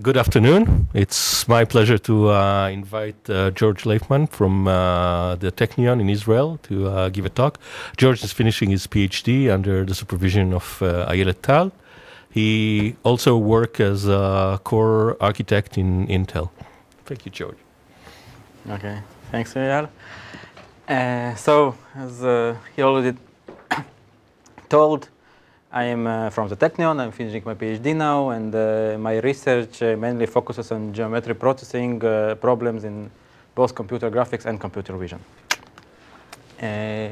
Good afternoon. It's my pleasure to uh, invite uh, George Leifman from uh, the Technion in Israel to uh, give a talk. George is finishing his PhD under the supervision of uh, Ayellet Tal. He also worked as a core architect in Intel. Thank you, George. Okay, thanks, Eyal. Uh, so, as he already told, I am uh, from the Technion. I'm finishing my PhD now, and uh, my research uh, mainly focuses on geometry processing uh, problems in both computer graphics and computer vision. Uh,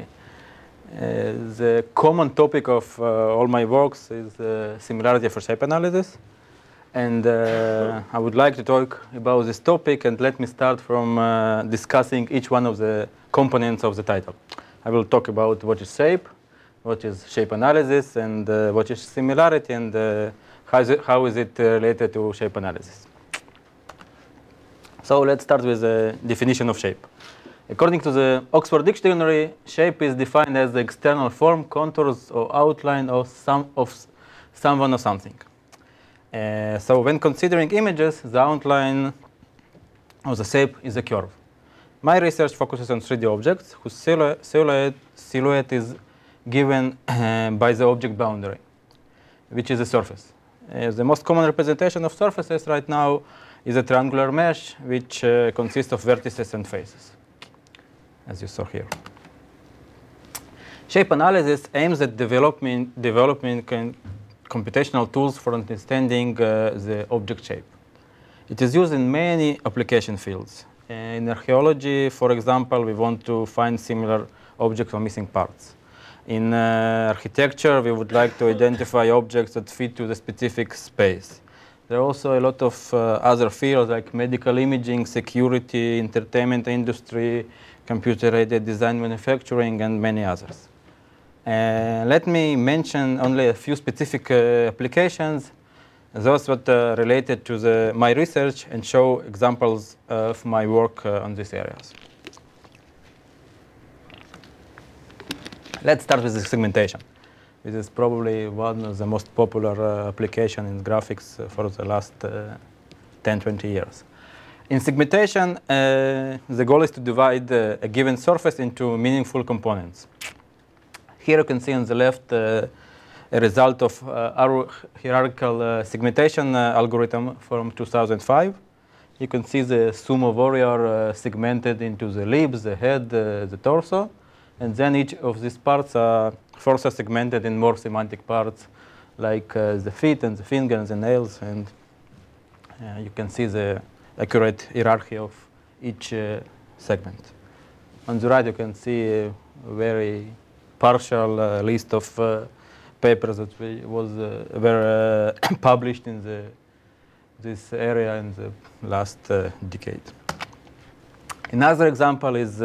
the common topic of all my works is similarity for shape analysis. And I would like to talk about this topic, and let me start from discussing each one of the components of the title. I will talk about what is shape, what is shape analysis and uh, what is similarity and uh, how, is it, how is it related to shape analysis. So let's start with the definition of shape. According to the Oxford Dictionary, shape is defined as the external form, contours, or outline of, some, of someone or something. Uh, so when considering images, the outline of the shape is a curve. My research focuses on 3D objects whose silhouette, silhouette is given by the object boundary, which is a surface. Uh, the most common representation of surfaces right now is a triangular mesh, which uh, consists of vertices and faces, as you saw here. Shape analysis aims at developing, developing computational tools for understanding uh, the object shape. It is used in many application fields. Uh, in archaeology, for example, we want to find similar objects or missing parts. In uh, architecture, we would like to identify objects that fit to the specific space. There are also a lot of uh, other fields like medical imaging, security, entertainment industry, computer-aided design manufacturing, and many others. Uh, let me mention only a few specific uh, applications, those that are related to the, my research and show examples of my work uh, on these areas. Let's start with the segmentation. This is probably one of the most popular uh, application in graphics uh, for the last uh, 10, 20 years. In segmentation, uh, the goal is to divide uh, a given surface into meaningful components. Here you can see on the left uh, a result of our hierarchical segmentation algorithm from 2005. You can see the sumo warrior segmented into the limbs, the head, the torso. And then each of these parts are further segmented in more semantic parts, like uh, the feet and the fingers and the nails. And uh, you can see the accurate hierarchy of each uh, segment. On the right, you can see a very partial uh, list of uh, papers that we was uh, were published in the this area in the last decade. Another example is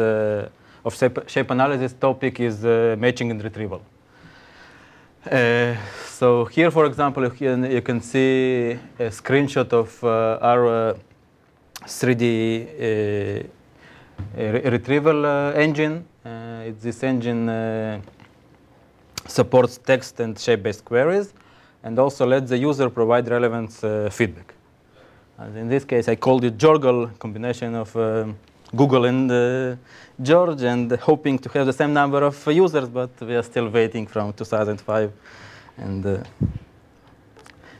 of shape, shape analysis topic is uh, matching and retrieval. Uh, so here, for example, you can, you can see a screenshot of uh, our 3D re retrieval engine. this engine supports text and shape-based queries, and also lets the user provide relevant uh, feedback. And in this case, I called it Jorgle, combination of um, Google and uh, George, and hoping to have the same number of users, but we are still waiting from 2005. And uh,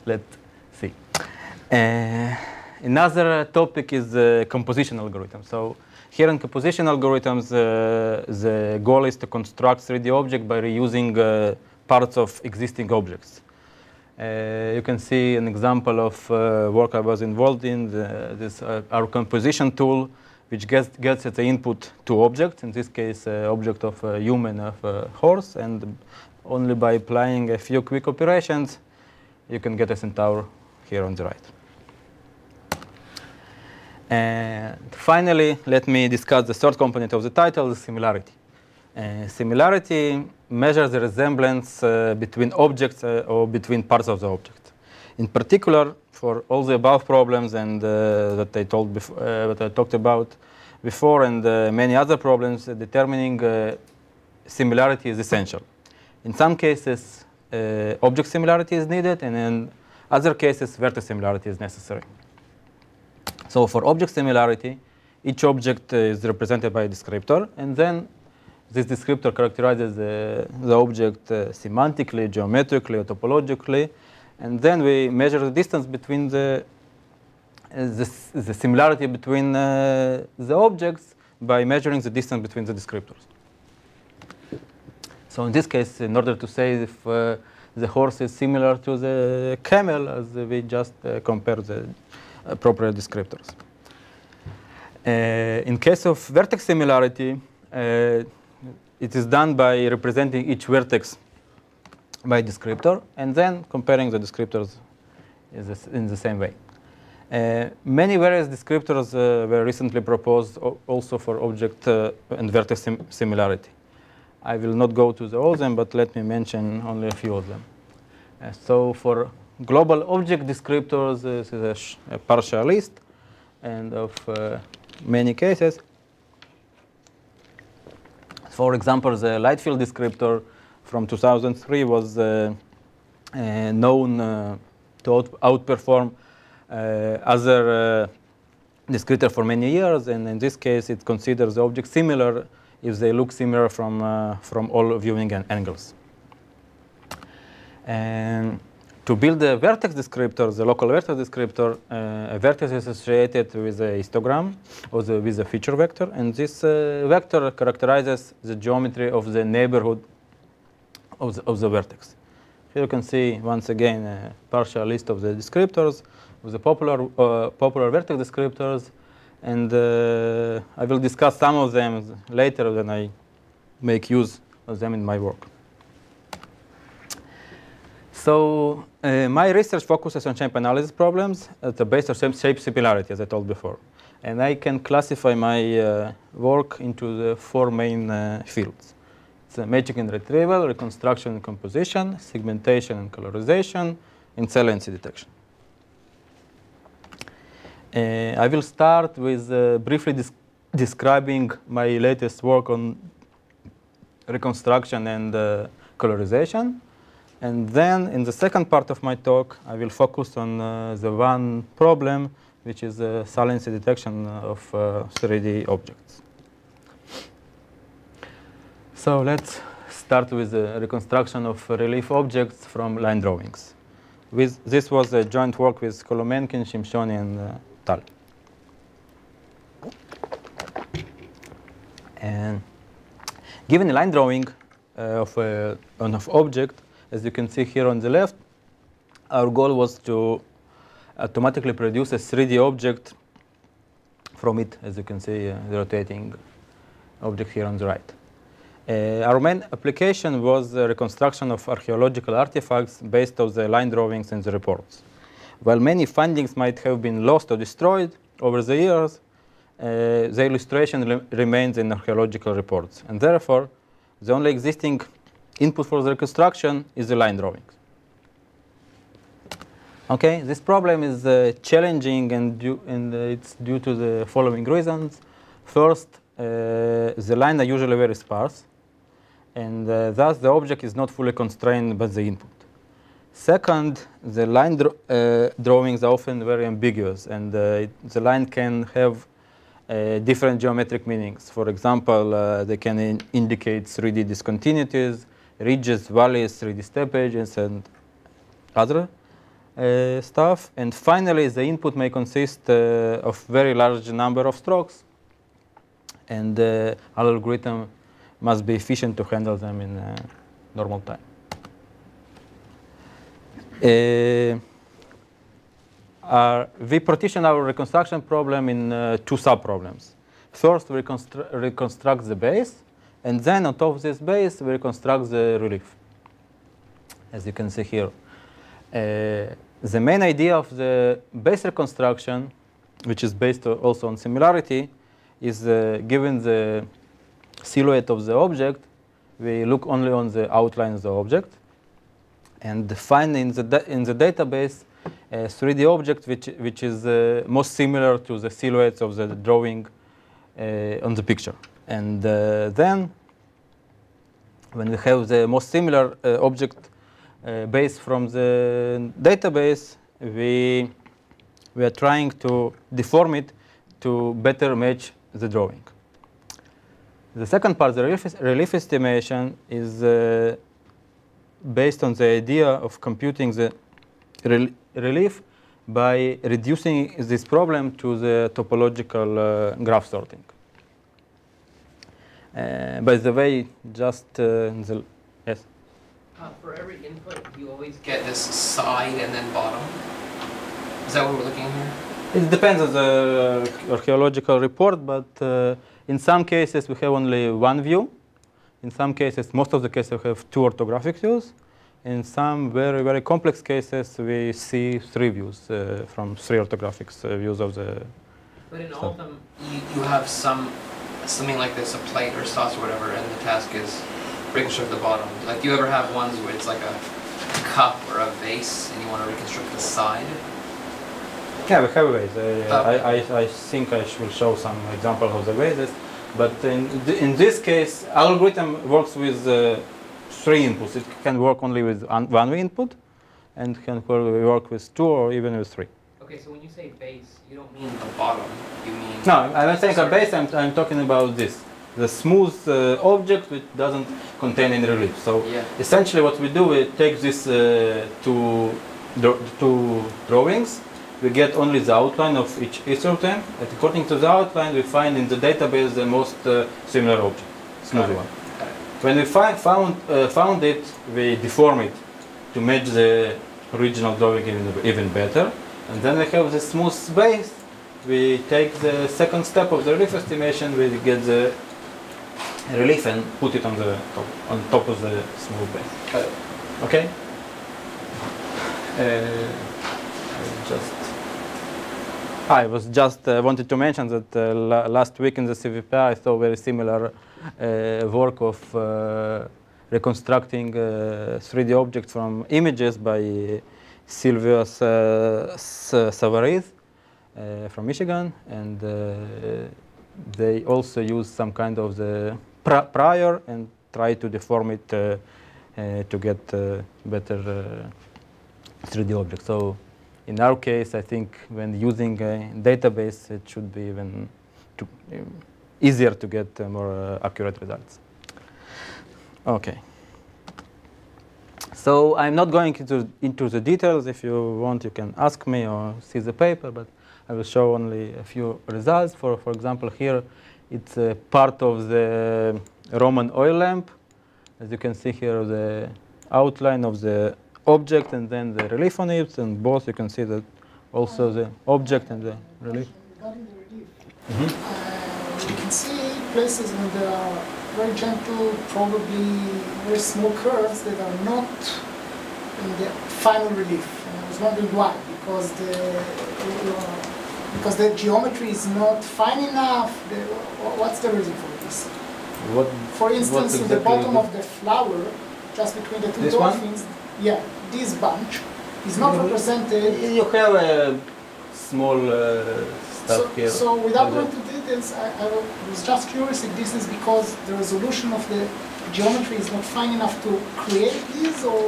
let's see. Uh, another topic is the composition algorithm. So here in composition algorithms, uh, the goal is to construct 3D object by reusing uh, parts of existing objects. Uh, you can see an example of uh, work I was involved in, the, this uh, our composition tool, which gets, gets the input to objects, in this case, uh, object of a human, of a horse, and only by applying a few quick operations, you can get a centaur here on the right. And finally, let me discuss the third component of the title, the similarity. Uh, similarity measures the resemblance uh, between objects uh, or between parts of the object. In particular, for all the above problems and uh, that I told before, uh, that I talked about before, and uh, many other problems, determining similarity is essential. In some cases, object similarity is needed, and in other cases, vertex similarity is necessary. So for object similarity, each object is represented by a descriptor, and then this descriptor characterizes the, the object uh, semantically, geometrically, or topologically, and then we measure the distance between the, uh, the, the, similarity between uh, the objects by measuring the distance between the descriptors. So in this case, in order to say if uh, the horse is similar to the camel, as we just uh, compare the appropriate descriptors. Uh, in case of vertex similarity, it is done by representing each vertex by descriptor and then comparing the descriptors in the same way. Uh, many various descriptors uh, were recently proposed also for object uh, and vertex sim similarity. I will not go to the, all of them, but let me mention only a few of them. Uh, so for global object descriptors, this is a, a partial list and of uh, many cases. For example, the light field descriptor from 2003 was uh, uh, known uh, to out outperform other descriptor for many years, and in this case, it considers the object similar if they look similar from, from all viewing angles. And to build a vertex descriptor, the local vertex descriptor, uh, a vertex is associated with a histogram or the, with a feature vector, and this uh, vector characterizes the geometry of the neighborhood of the, of the vertex. Here you can see once again a partial list of the descriptors of the popular uh, popular vertex descriptors, and uh, I will discuss some of them later when I make use of them in my work. So uh, my research focuses on shape analysis problems at the base of shape similarity, as I told before. And I can classify my uh, work into the four main uh, fields. It's matching and retrieval, reconstruction and composition, segmentation and colorization, and saliency detection. Uh, I will start with uh, briefly describing my latest work on reconstruction and uh, colorization. And then in the second part of my talk, I will focus on uh, the one problem, which is the saliency detection of uh, 3D objects. So let's start with the reconstruction of relief objects from line drawings. With, this was a joint work with Kolomenkin, Shimshoni, and uh, Tal. And given a line drawing uh, of, an of object, as you can see here on the left, our goal was to automatically produce a 3D object from it, as you can see, uh, the rotating object here on the right. Uh, our main application was the reconstruction of archaeological artifacts based on the line drawings in the reports. While many findings might have been lost or destroyed over the years, uh, the illustration remains in archaeological reports. And therefore, the only existing input for the reconstruction is the line drawings. Okay, this problem is uh, challenging and, due, and it's due to the following reasons. First, uh, the lines are usually very sparse, and uh, thus the object is not fully constrained by the input. Second, the line dr uh, drawings are often very ambiguous, and uh, it, the line can have different geometric meanings. For example, they can in indicate 3D discontinuities, ridges, valleys, 3D step edges, and other uh, stuff. And finally, the input may consist uh, of very large number of strokes, and uh, algorithm must be efficient to handle them in uh, normal time. Uh, our, we partition our reconstruction problem in uh, two sub-problems. First, we reconstru reconstruct the base, and then on top of this base, we reconstruct the relief, as you can see here. Uh, the main idea of the base reconstruction, which is based also on similarity, is uh, given the silhouette of the object, we look only on the outline of the object and find in the, in the database a 3D object which, which is uh, most similar to the silhouettes of the drawing uh, on the picture. And uh, then when we have the most similar uh, object uh, base from the database, we, we are trying to deform it to better match the drawing. The second part, the relief, relief estimation, is uh, based on the idea of computing the rel relief by reducing this problem to the topological uh, graph sorting. Uh, by the way, just uh, the yes. Uh, for every input, you always get this side and then bottom. Is that what we're looking at here? It depends on the archaeological report, but uh, in some cases we have only one view. In some cases, most of the cases we have two orthographic views. In some very, very complex cases, we see three views uh, from three orthographic uh, views of the. But in all of them, you, you have some something like this, a plate or sauce or whatever, and the task is reconstruct the bottom. Like, do you ever have ones where it's like a cup or a vase, and you want to reconstruct the side? Yeah, we have ways. Uh, Okay. I, I, I think I will show some examples of the ways. But in, th- in this case, algorithm works with uh, three inputs. It can work only with one input, and can wo- work with two or even with three. Okay, so when you say base, you don't mean the bottom. You mean No, I'm not saying a base. I'm, I'm talking about this, the smooth uh, object which doesn't contain any relief. So Yeah. essentially, what we do, we take these uh, two, two drawings. We get only the outline of each, them. And according to the outline, we find in the database the most uh, similar object, smooth one. When we find, found, uh, found it, we deform it to match the original drawing even, even better. And then we have the smooth base. We take the second step of the relief estimation, we get the relief and put it on the top, on top of the smooth base. Okay? Uh, just I was just uh, wanted to mention that uh, la- last week in the CVP I saw very similar uh, work of uh, reconstructing uh, 3D objects from images by Silvio uh, Savarese uh, from Michigan, and uh, they also use some kind of the pri- prior and try to deform it uh, uh, to get uh, better uh, 3D objects. So in our case, I think when using a database, it should be even to, um, easier to get uh, more uh, accurate results. Okay. So I'm not going into, into the details. If you want, you can ask me or see the paper, but I will show only a few results. For, for example, here it's a part of the Roman oil lamp. As you can see here, the outline of the object and then the relief on it, and both you can see that also the object and the relief. Regarding the relief, Mhm. uh, you can see places where there are very gentle, probably very small curves that are not in the final relief. And I was wondering why, because the because the geometry is not fine enough. The, what's the reason for this? What, For instance, in the bottom of the flower, just between the two dolphins, yeah, this bunch is not Mhm. represented you have a small uh, stuff So, here. so without going into details, I, I was just curious if this is because the resolution of the geometry is not fine enough to create these, or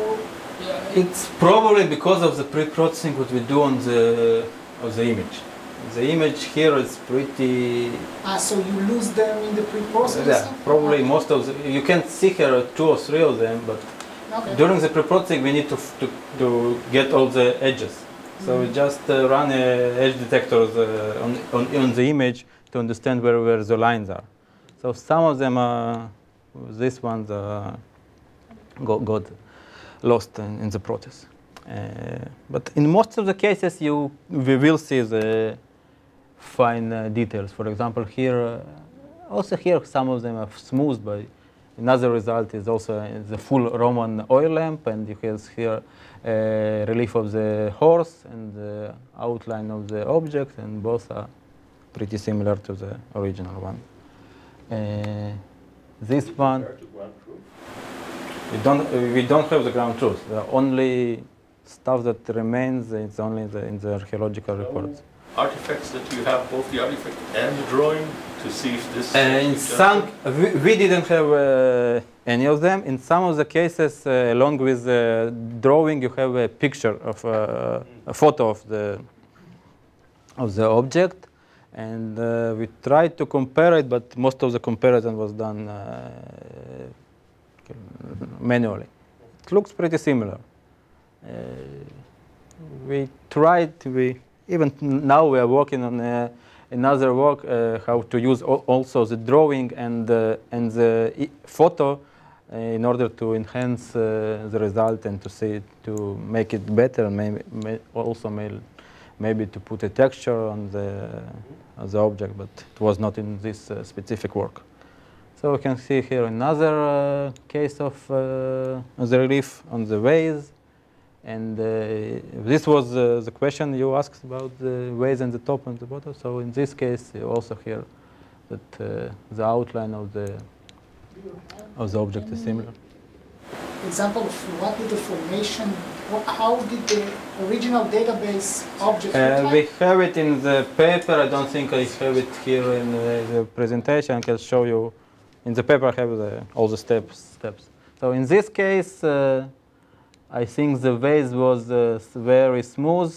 yeah. It's probably because of the pre-processing what we do on the of the image. The image here is pretty. ah, so you lose them in the pre-processing? Yeah, probably most of the. You can see here two or three of them, but Okay. during the pre-processing we need to to, to get all the edges. So we just uh, run a edge detectors uh, on, on on the image to understand where, where the lines are. So some of them are these ones uh, got, got lost in, in the process. Uh, but in most of the cases, you we will see the fine uh, details. For example, here, uh, also here, some of them are smooth, but another result is also the full Roman oil lamp, and you have here uh, relief of the horse and the outline of the object, and both are pretty similar to the original one. Uh, this one. We don't, we don't have the ground truth. The only stuff that remains is only the, in the archaeological reports. Artifacts that you have, both the artifact and the drawing, to see if this. And some, we, we didn't have uh, any of them. In some of the cases, uh, along with the drawing, you have a picture of uh, a photo of the of the object, and uh, we tried to compare it, but most of the comparison was done uh, manually. It looks pretty similar. Uh, we tried. We even now we are working on. Uh, another work uh, how to use also the drawing and uh, and the e photo uh, in order to enhance uh, the result and to see to make it better maybe may also may maybe to put a texture on the on the object but it was not in this specific work so we can see here another case of the relief on the vase and uh, this was uh, the question you asked about the ways and the top and the bottom. So in this case, you also hear that uh, the outline of the of the object is similar. Example of what did the formation, how did the original database object Uh, look we have it in the paper. I don't think I have it here in the, the presentation. I can show you. In the paper, I have the, all the steps. Steps. So in this case, uh, I think the vase was uh, very smooth,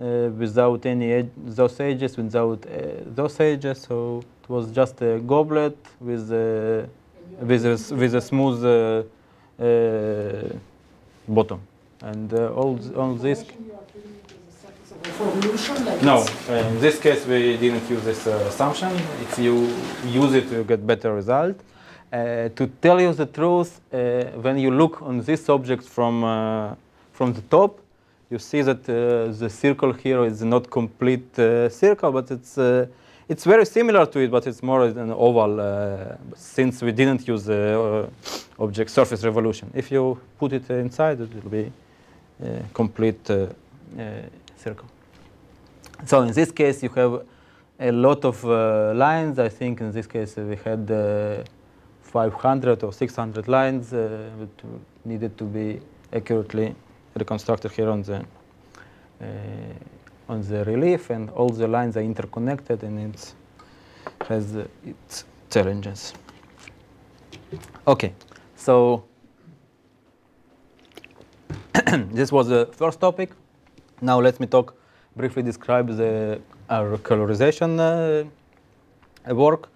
uh, without any ed- those edges, without uh, those edges. So it was just a goblet with a, with a, with a smooth uh, uh, bottom, and uh, all th- this. Like No, uh, in this case we didn't use this uh, assumption. If you use it, you get better result. Uh, to tell you the truth, uh, when you look on this object from uh, from the top, you see that the circle here is not complete circle, but it's it's very similar to it, but it's more an oval since we didn't use the object surface revolution. If you put it inside, it will be a complete circle. So in this case, you have a lot of uh, lines. I think in this case we had uh, 500 or 600 lines uh, needed to be accurately reconstructed here on the uh, on the relief, and all the lines are interconnected, and it has uh, its challenges. Okay, so this was the first topic. Now let me talk briefly describe the our colorization uh, work,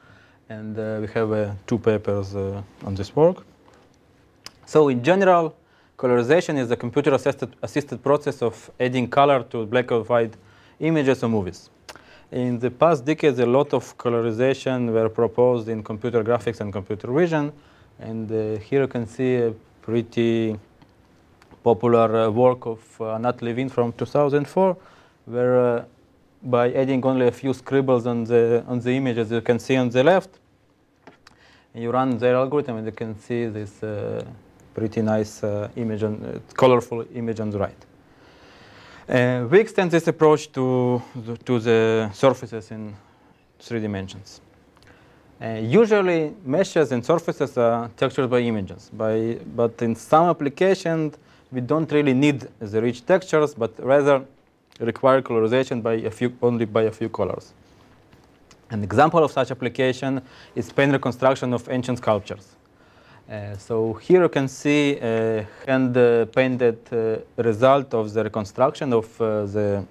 and uh, we have uh, two papers uh, on this work. So in general, colorization is a computer-assisted assisted process of adding color to black and white images or movies. In the past decades, a lot of colorization were proposed in computer graphics and computer vision, and uh, here you can see a pretty popular uh, work of uh, Nat Levin from 2004, where by adding only a few scribbles on the on the images you can see on the left, you run their algorithm, and you can see this uh, pretty nice uh, image, on, uh, colorful image on the right. Uh, we extend this approach to the, to the surfaces in three dimensions. Uh, usually, meshes and surfaces are textured by images, by, but in some applications, we don't really need the rich textures, but rather require colorization by a few, only by a few colors. An example of such application is paint reconstruction of ancient sculptures. Uh, so here you can see a hand-painted uh, result of the reconstruction of uh, the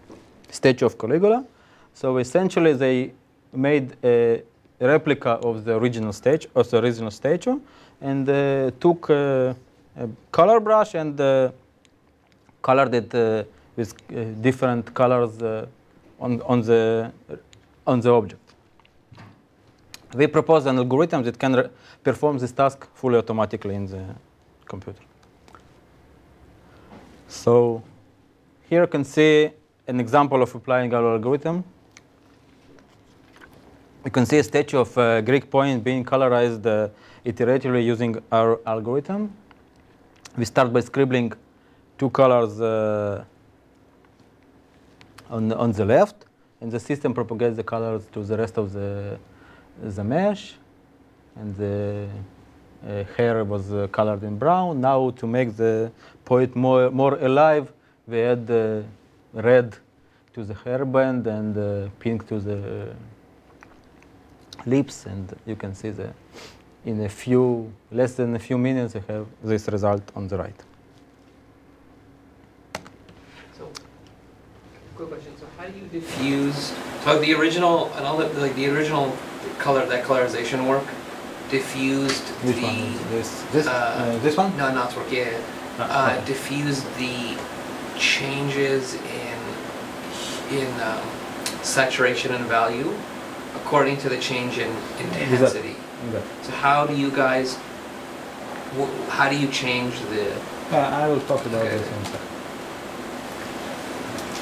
statue of Caligula. So essentially, they made a replica of the original statue, of the original statue, and uh, took uh, a color brush and uh, colored it uh, with uh, different colors uh, on on the on the object. We propose an algorithm that can perform this task fully automatically in the computer. So here you can see an example of applying our algorithm. You can see a statue of a Greek point being colorized uh, iteratively using our algorithm. We start by scribbling two colors uh, on, on the left, and the system propagates the colors to the rest of the, the mesh, and the uh, hair was uh, colored in brown. Now to make the point more, more alive, we add uh, red to the hairband and uh, pink to the lips, and you can see the in a few less than a few minutes you have this result on the right. Quick question. So, how do you diffuse? So, the original and all the like the original color that colorization work diffused Which the one? This this uh, uh, this one? no not work yeah Ah, uh, okay. diffused the changes in in um, saturation and value according to the change in intensity. Okay. So how do you guys? wh- How do you change the? Uh, I will talk about Okay. this in a second.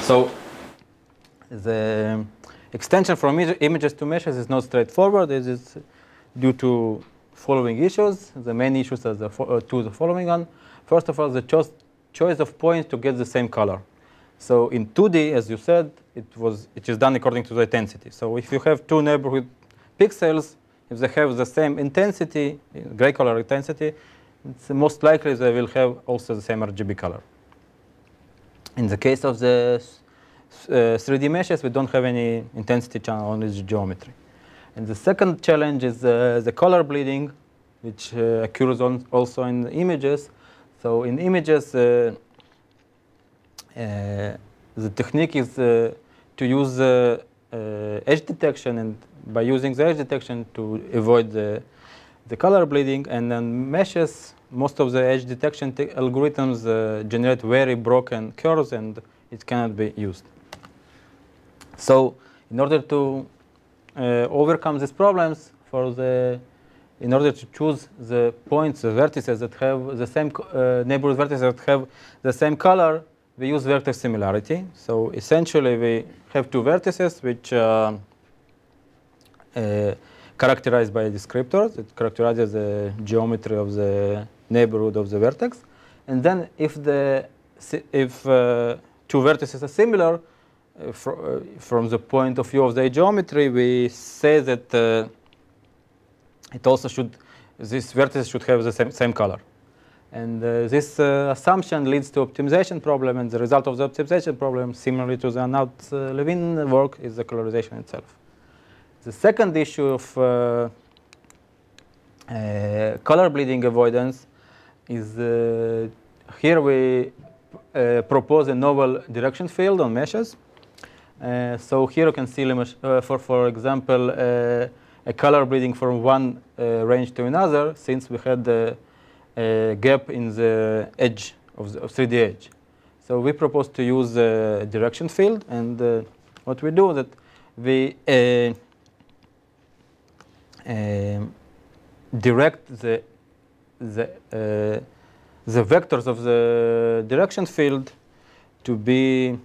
So the extension from images to meshes is not straightforward. It is due to following issues. The main issues are the uh, two the following one. First of all, the choice choice of points to get the same color. So in 2D, as you said, it was it is done according to the intensity. So if you have two neighborhood pixels, if they have the same intensity, gray color intensity, it's most likely they will have also the same RGB color. In the case of the 3D meshes, we don't have any intensity channel, only the geometry. And the second challenge is uh, the color bleeding, which uh, occurs on also in the images. So in images, uh, uh, the technique is uh, to use uh, uh, edge detection, and by using the edge detection to avoid the, the color bleeding. And then meshes, most of the edge detection algorithms uh, generate very broken curves, and it cannot be used. So in order to uh, overcome these problems, for the in order to choose the points, the vertices that have the same uh, neighborhood vertices that have the same color, we use vertex similarity. So essentially, we have two vertices which uh, uh, characterized by a descriptors. It characterizes the geometry of the neighborhood of the vertex. And then if the if uh, two vertices are similar, uh, fro- uh, from the point of view of the geometry, we say that uh, it also should this vertex should have the same, same color. And uh, this uh, assumption leads to optimization problem, and the result of the optimization problem, similarly to the Anat-Levin work, is the colorization itself. The second issue of uh, uh, color bleeding avoidance is uh, here we uh, propose a novel direction field on meshes. Uh, so here you can see, uh, for for example, uh, a color bleeding from one uh, range to another, since we had the uh, gap in the edge of the of 3D edge. So we propose to use a direction field, and uh, what we do is that we uh, um, direct the the uh, the vectors of the direction field to be uh,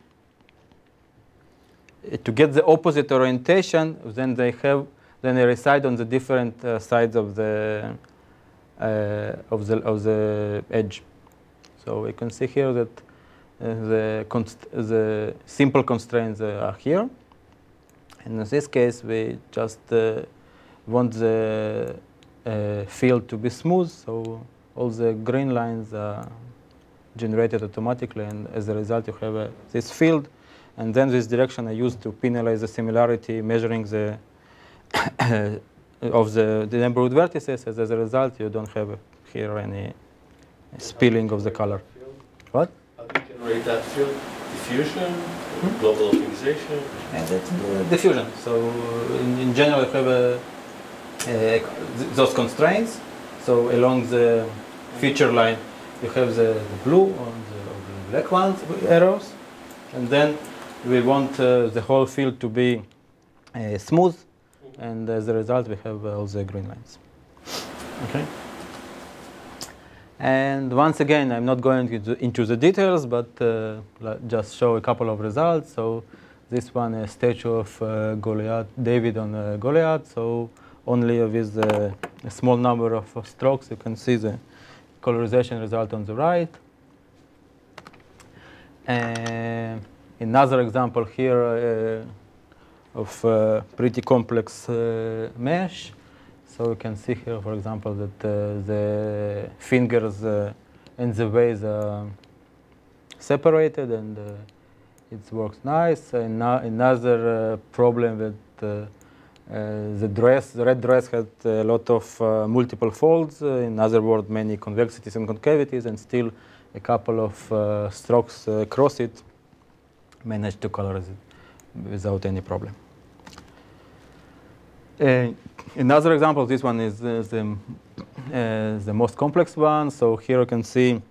to get the opposite orientation. Then they have then they reside on the different uh, sides of the uh, of the of the edge. So we can see here that uh, the the simple constraints uh, are here. And in this case, we just uh, want the uh, field to be smooth, so all the green lines are generated automatically, and as a result, you have uh, this field. And then this direction I used to penalize the similarity, measuring the of the, the neighborhood vertices. As, as a result, you don't have uh, here any spilling of the color. What? How do you generate that field? Diffusion, global optimization. And that's the diffusion. So uh, in, in general, you have a, a, those constraints. So along the feature line, you have the, the blue or the, or the black ones arrows, and then we want uh, the whole field to be uh, smooth, and as a result, we have uh, all the green lines. Okay. And once again, I'm not going into, the details, but uh, just show a couple of results. So this one, a statue of uh, Goliath, David on uh, Goliath. So only with uh, a small number of of strokes, you can see the colorization result on the right. And another example here uh, of uh, pretty complex uh, mesh. So you can see here, for example, that the fingers and the ways are separated and it works nice. And another problem that uh, the dress, the red dress had a lot of uh, multiple folds, uh, in other words, many convexities and concavities, and still a couple of strokes across it managed to color it without any problem. Uh, another example, this one is uh, the, uh, the most complex one. So here you can see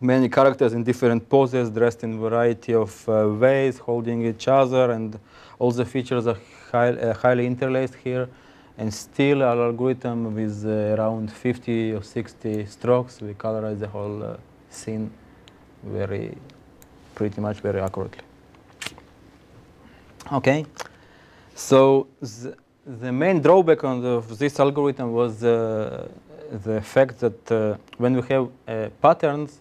many characters in different poses, dressed in variety of ways, holding each other, and all the features are high, uh, highly interlaced here, and still our algorithm with uh, around 50 or 60 strokes, we colorize the whole uh, scene very, pretty much very accurately. Okay, so the, the main drawback on the, of this algorithm was uh, the fact that uh, when we have uh, patterns,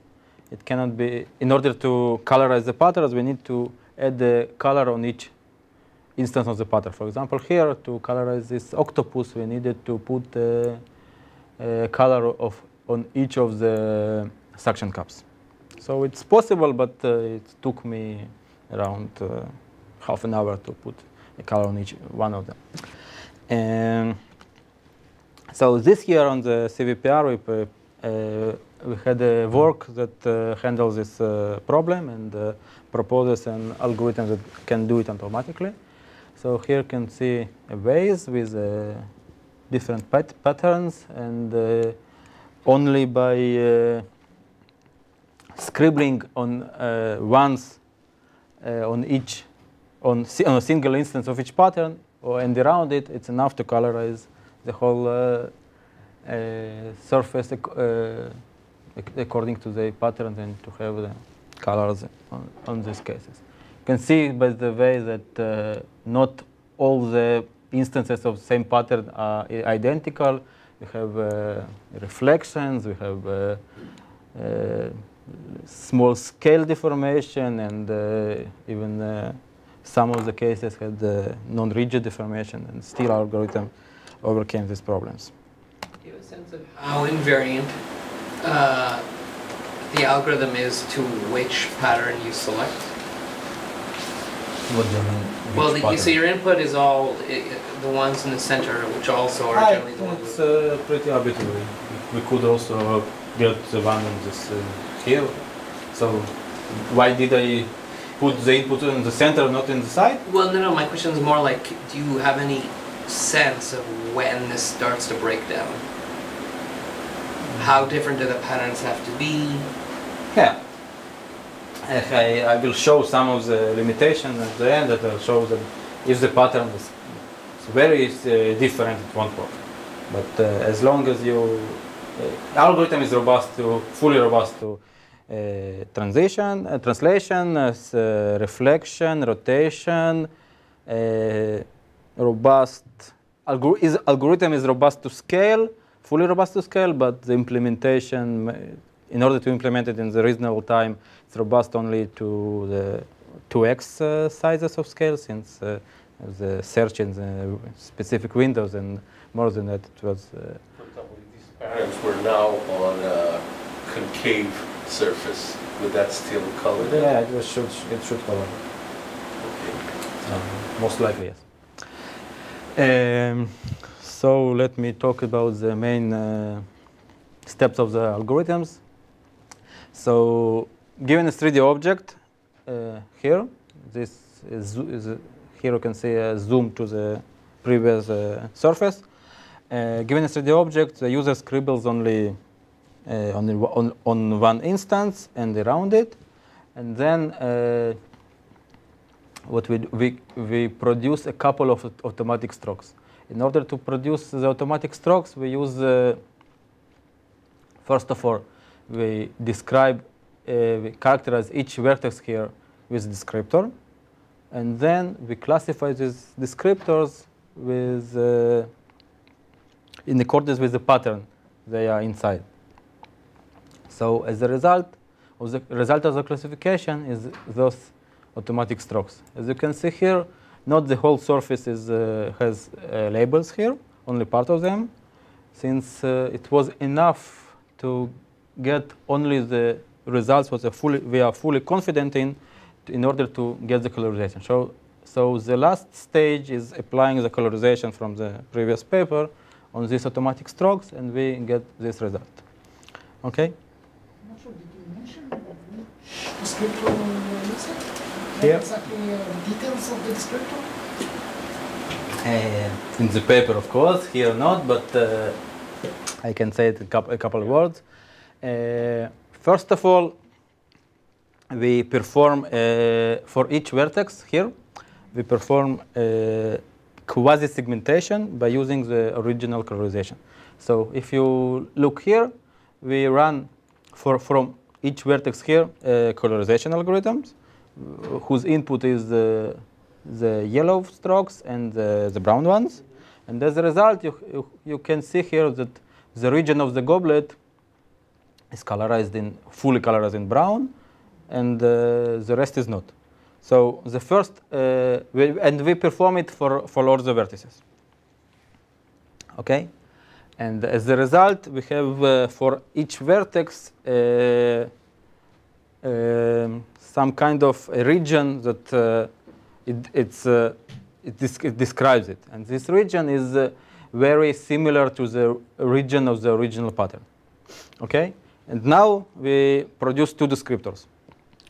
it cannot be, in order to colorize the patterns, we need to add the color on each instance of the pattern. For example, here to colorize this octopus, we needed to put a, a color of on each of the suction cups. So it's possible, but uh, it took me around uh, half an hour to put a color on each one of them. And so this year on the CVPR, we, uh, we had a work that uh, handles this uh, problem and uh, proposes an algorithm that can do it automatically. So here you can see a vase with uh, different pat patterns and uh, only by uh, scribbling on uh, once uh, on each on, on, a single instance of each pattern or and around it, it's enough to colorize the whole uh, surface according to the pattern and to have the colors on, on these cases You can see by the way that uh, not all the instances of the same pattern are identical. We have uh, reflections, we have uh, uh small scale deformation, and uh, even uh, some of the cases had non-rigid deformation, and still our algorithm overcame these problems. Do you have a sense of how invariant the algorithm is to which pattern you select? What do you mean? Well, the, so your input is all i the ones in the center, which also are I generally the ones. It's uh, pretty arbitrary. We could also get the one in this uh, here. So why did I put the input in the center, not in the side? Well, no, no. My question is more like, do you have any sense of when this starts to break down? How different do the patterns have to be? Yeah. I, I will show some of the limitations at the end that will show that if the pattern is very uh, different, it won't work. But uh, as long as you, uh, algorithm is robust to, fully robust to transition, uh, translation, uh, reflection, rotation, robust, algor is, algorithm is robust to scale, fully robust to scale, but the implementation, in order to implement it in the reasonable time, it's robust only to the 2x uh, sizes of scale since uh, the search in the specific windows and more than that it was. Uh, For example, these parents were now on concave surface, would that still color? Yeah, it should it should color. Okay. Um, most likely yes. Um, so let me talk about the main uh, steps of the algorithms. So given a 3D object uh, here, this is, is a, here you can see a zoom to the previous uh, surface. Uh, given a 3D object, the user scribbles only uh, on, on, on one instance and around it, and then uh, what we, we we produce a couple of automatic strokes. In order to produce the automatic strokes, we use uh, first of all we describe uh, we characterize each vertex here with descriptor. And then we classify these descriptors with, uh, in accordance with the pattern they are inside. So as a result, of the result of the classification is those automatic strokes. As you can see here, not the whole surface is, uh, has uh, labels here, only part of them. since uh, it was enough to get only the results what fully, we are fully confident in in order to get the colorization. So, so the last stage is applying the colorization from the previous paper on these automatic strokes, and we get this result. Okay? I'm not sure, did you mention which descriptor you're using? Here. Exactly uh, details of the descriptor? Uh, in the paper, of course, here not, but uh, I can say it a couple, a couple of words. Uh, first of all, we perform uh, for each vertex here, we perform uh, quasi-segmentation by using the original colorization. So if you look here, we run for from each vertex here uh, colorization algorithms, whose input is the, the yellow strokes and the, the brown ones. And as a result, you, you, you can see here that the region of the goblet is colorized in fully colorized in brown, and uh, the rest is not. So the first, uh, we, and we perform it for, for all the vertices. Okay? And as a result, we have uh, for each vertex uh, um, some kind of a region that uh, it, uh, it, it describes it. And this region is uh, very similar to the region of the original pattern. Okay? And now we produce two descriptors.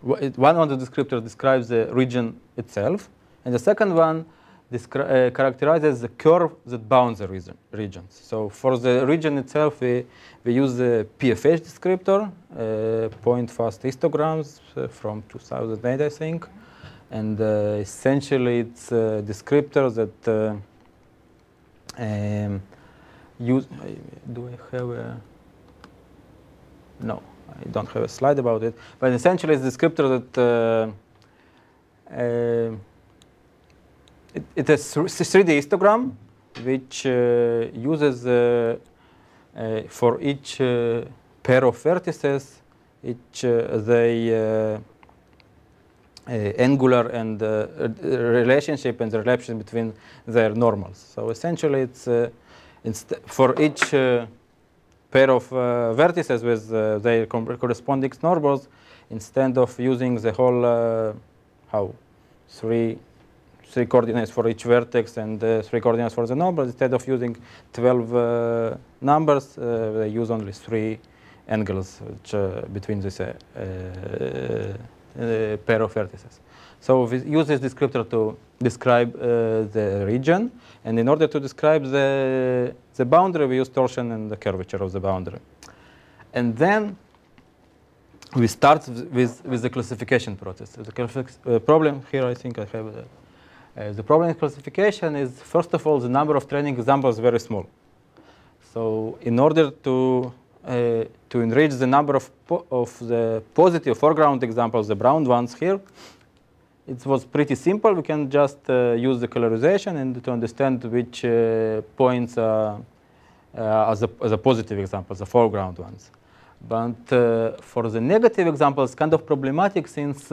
One of the descriptors describes the region itself, and the second one descri- uh, characterizes the curve that bounds the region, regions. So for the region itself, we, we use the PFH descriptor, uh, point fast histograms uh, from 2008, I think. And uh, essentially, it's a descriptor that uh, um, use. Do I have a? No, I don't have a slide about it. But essentially, it's a descriptor that uh, it, it is 3D histogram, which uh, uses uh, uh, for each pair of vertices, each uh, angular and relationship and the relation between their normals. So essentially, it's for each pair of uh, vertices with uh, their corresponding normals, instead of using the whole uh, how three three coordinates for each vertex and uh, three coordinates for the normals, instead of using 12 uh, numbers, uh, they use only three angles which, between this pair of vertices. So we use this descriptor to describe uh, the region, and in order to describe the, the boundary, we use torsion and the curvature of the boundary. And then we start with, with the classification process. The uh, problem here, I think I have uh, uh, the problem in classification is, first of all, the number of training examples is very small. So in order to, uh, to enrich the number of, of the positive foreground examples, the brown ones here, it was pretty simple. We can just uh, use the colorization and to understand which uh, points are, uh, as, a, as a positive examples, the foreground ones. But uh, for the negative examples, kind of problematic since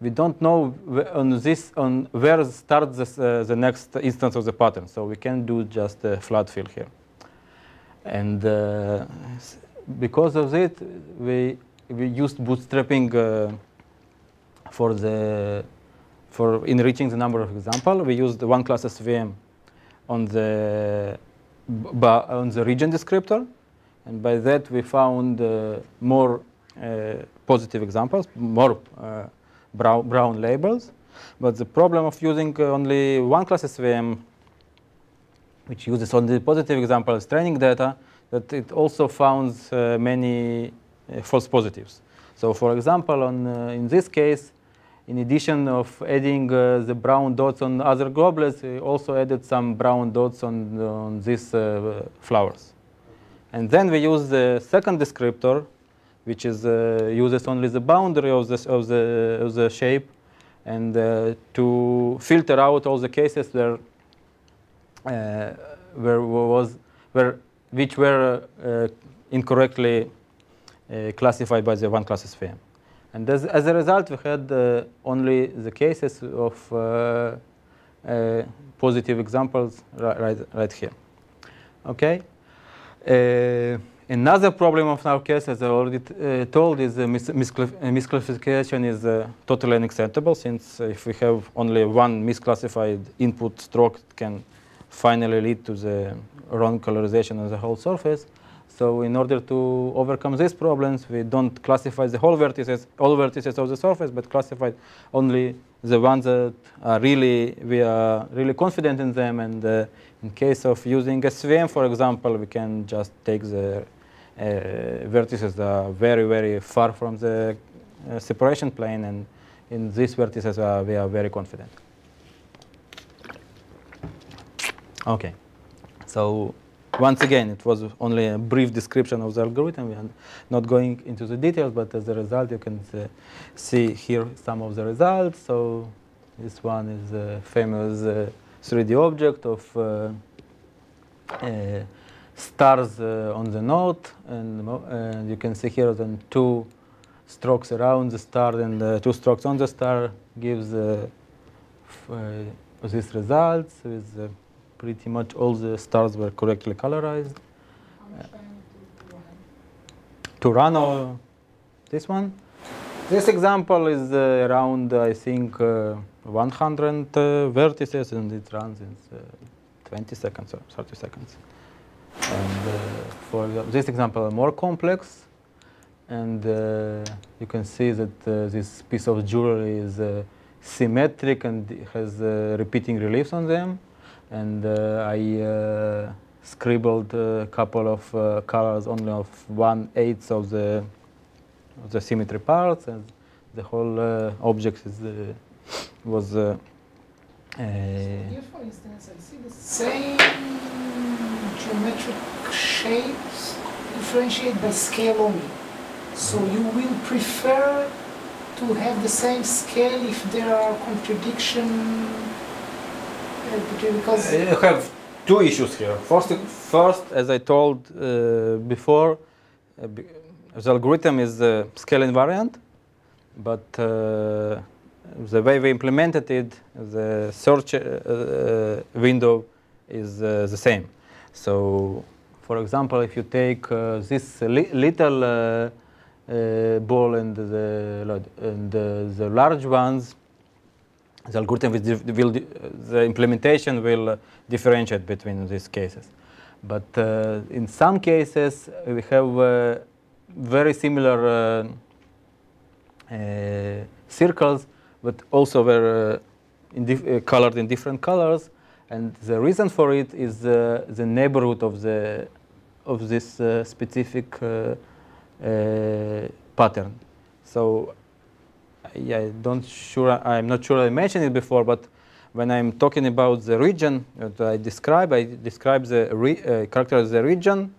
we don't know on this on where starts uh, the next instance of the pattern. So we can do just a flat fill here. And uh, because of it, we we used bootstrapping uh, for the for enriching the number of example. We used one class SVM on the on the region descriptor, and by that we found uh, more uh, positive examples, more uh, brown, brown labels. But the problem of using uh, only one class SVM, which uses only positive examples training data, that it also found uh, many uh, false positives. So, for example, on, uh, in this case, in addition of adding uh, the brown dots on other goblets, we also added some brown dots on, on these uh, flowers. And then we use the second descriptor, which is uh, uses only the boundary of, this, of, the, of the shape, and uh, to filter out all the cases where, uh, where was where which were incorrectly classified by the one class SVM. And as, as a result, we had uh, only the cases of uh, uh, positive examples ri- right, right here. Okay? Uh, another problem of our case, as I already uh, told, is the mis misclassification is uh, totally unacceptable since if we have only one misclassified input stroke, it can finally lead to the wrong colorization of the whole surface. So in order to overcome these problems, we don't classify the whole vertices, all vertices of the surface, but classify only the ones that are really, we are really confident in them. And uh, in case of using SVM, for example, we can just take the uh, vertices are very, very far from the uh, separation plane. And in these vertices, uh, we are very confident. Okay. So once again, it was only a brief description of the algorithm. We are not going into the details, but as a result, you can uh, see here some of the results. So this one is a famous uh, 3D object of uh, uh stars uh, on the node, and, you can see here then two strokes around the star and uh, two strokes on the star gives these results with pretty much all the stars were correctly colorized. Turano, this one. This example is uh, around, I think, uh, 100 uh, vertices, and it runs in uh, 20 seconds or 30 seconds. And uh, for this example, more complex, and uh, you can see that this piece of jewelry is symmetric and has repeating reliefs on them and uh, I uh, scribbled a couple of uh, colors only of one eighth of the of the symmetry parts, and the whole object is was. So here, for instance, I see the same geometric shapes differentiated by scale only. So you will prefer to have the same scale if there are contradiction because you have two issues here. First, first as I told uh, before, uh, the algorithm is uh, scale invariant, but uh, the way we implemented it, the search uh, uh, window is the same. So, for example, if you take this li little ball and the, and the large ones, the algorithm will, the implementation will differentiate between these cases. But uh, in some cases, we have uh, very similar uh, uh circles, but also were uh, in uh, colored in different colors. And the reason for it is the neighborhood of the of this specific pattern. So I don't sure, I'm not sure I mentioned it before, but when I'm talking about the region that I describe, I describe the re, uh, character the region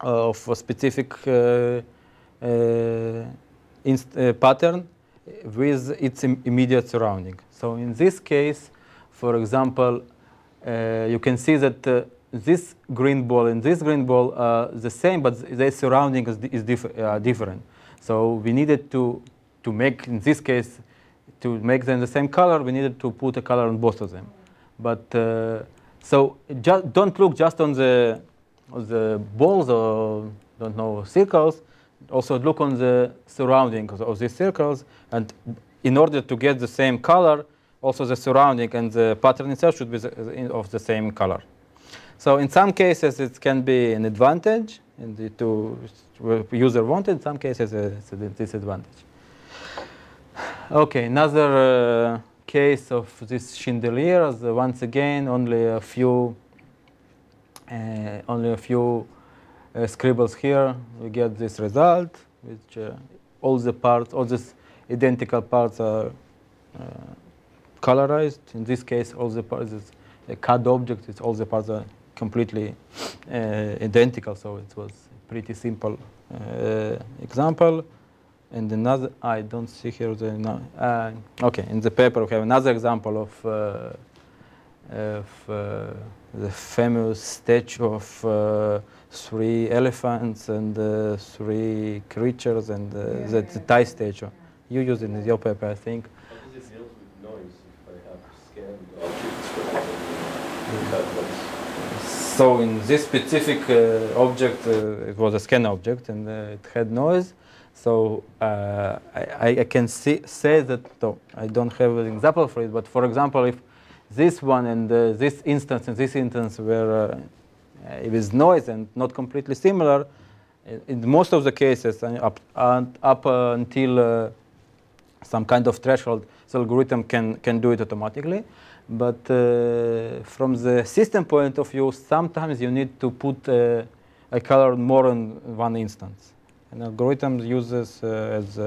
of a specific uh, uh, uh, pattern with its Im immediate surrounding. So in this case, for example, uh, you can see that uh, this green ball and this green ball are the same, but their surrounding is, is dif different. So we needed to to make, in this case, to make them the same color, we needed to put a color on both of them. But uh, so just don't look just on the on the balls or don't know circles. Also look on the surroundings of these circles, and in order to get the same color, also the surrounding and the pattern itself should be of the same color. So in some cases it can be an advantage, and the to user wanted. In some cases it's a disadvantage. Okay, another uh, case of this chandeliers. Uh, once again, only a few, uh, only a few uh, scribbles here. We get this result, which uh, all the parts, all these identical parts are uh, colorized. In this case, all the parts, is a CAD object, it's all the parts are completely identical. So it was a pretty simple example. And another, I don't see here the, no, uh, okay, in the paper we have another example of, uh, of uh, the famous statue of uh, three elephants and uh, three creatures and uh, yeah, the, the Thai statue. You use it in your paper, I think. How does it deal with noise if I have scanned objects so in this specific uh, object, uh, it was a scan object and uh, it had noise. So uh, I, I can see, say that, though I don't have an example for it, but for example, if this one and uh, this instance and this instance were uh, with noise and not completely similar, in, most of the cases, up, up until some kind of threshold, the algorithm can, can do it automatically. But uh, from the system point of view, sometimes you need to put uh, a color more in one instance. An algorithm uses uh, as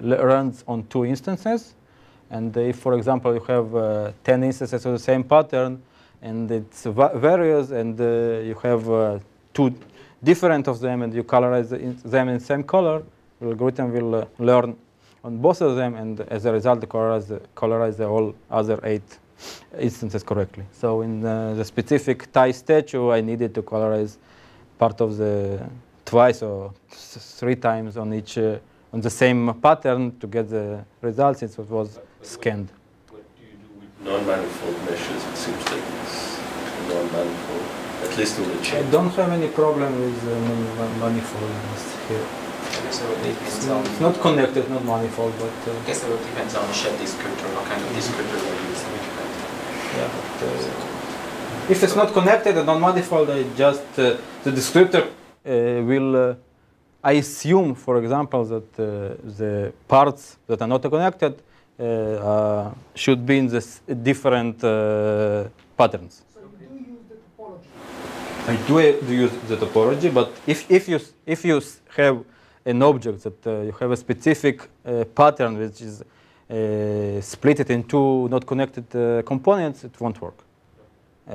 runs on two instances, and if, for example, you have uh, 10 instances of the same pattern, and it's va- various, and you have two different of them, and you colorize the in- them in same color, the algorithm will learn on both of them, and as a result, colorize the, colorize the all other eight instances correctly. So in uh, the specific Thai statue, I needed to colorize part of the twice or three times on each uh, on the same pattern to get the results. It was scanned. What do you do with non-manifold meshes? It seems like it's non-manifold, at least in the I don't have any problem with uh, man- man- manifoldness here. I guess it would It's on. it's not connected, not manifold, but uh, I guess it would depend on the shape descriptor, what kind of descriptor you're using. yeah. But, uh, if it's not connected and non-manifold, I just uh, the descriptor uh, will. Uh, I assume, for example, that uh, the parts that are not connected uh, uh, should be in this different uh, patterns. So you do use the topology. I do, uh, do use the topology, but if, if, you, if you have an object that uh, you have a specific uh, pattern which is uh, split it into not connected uh, components, it won't work. Uh,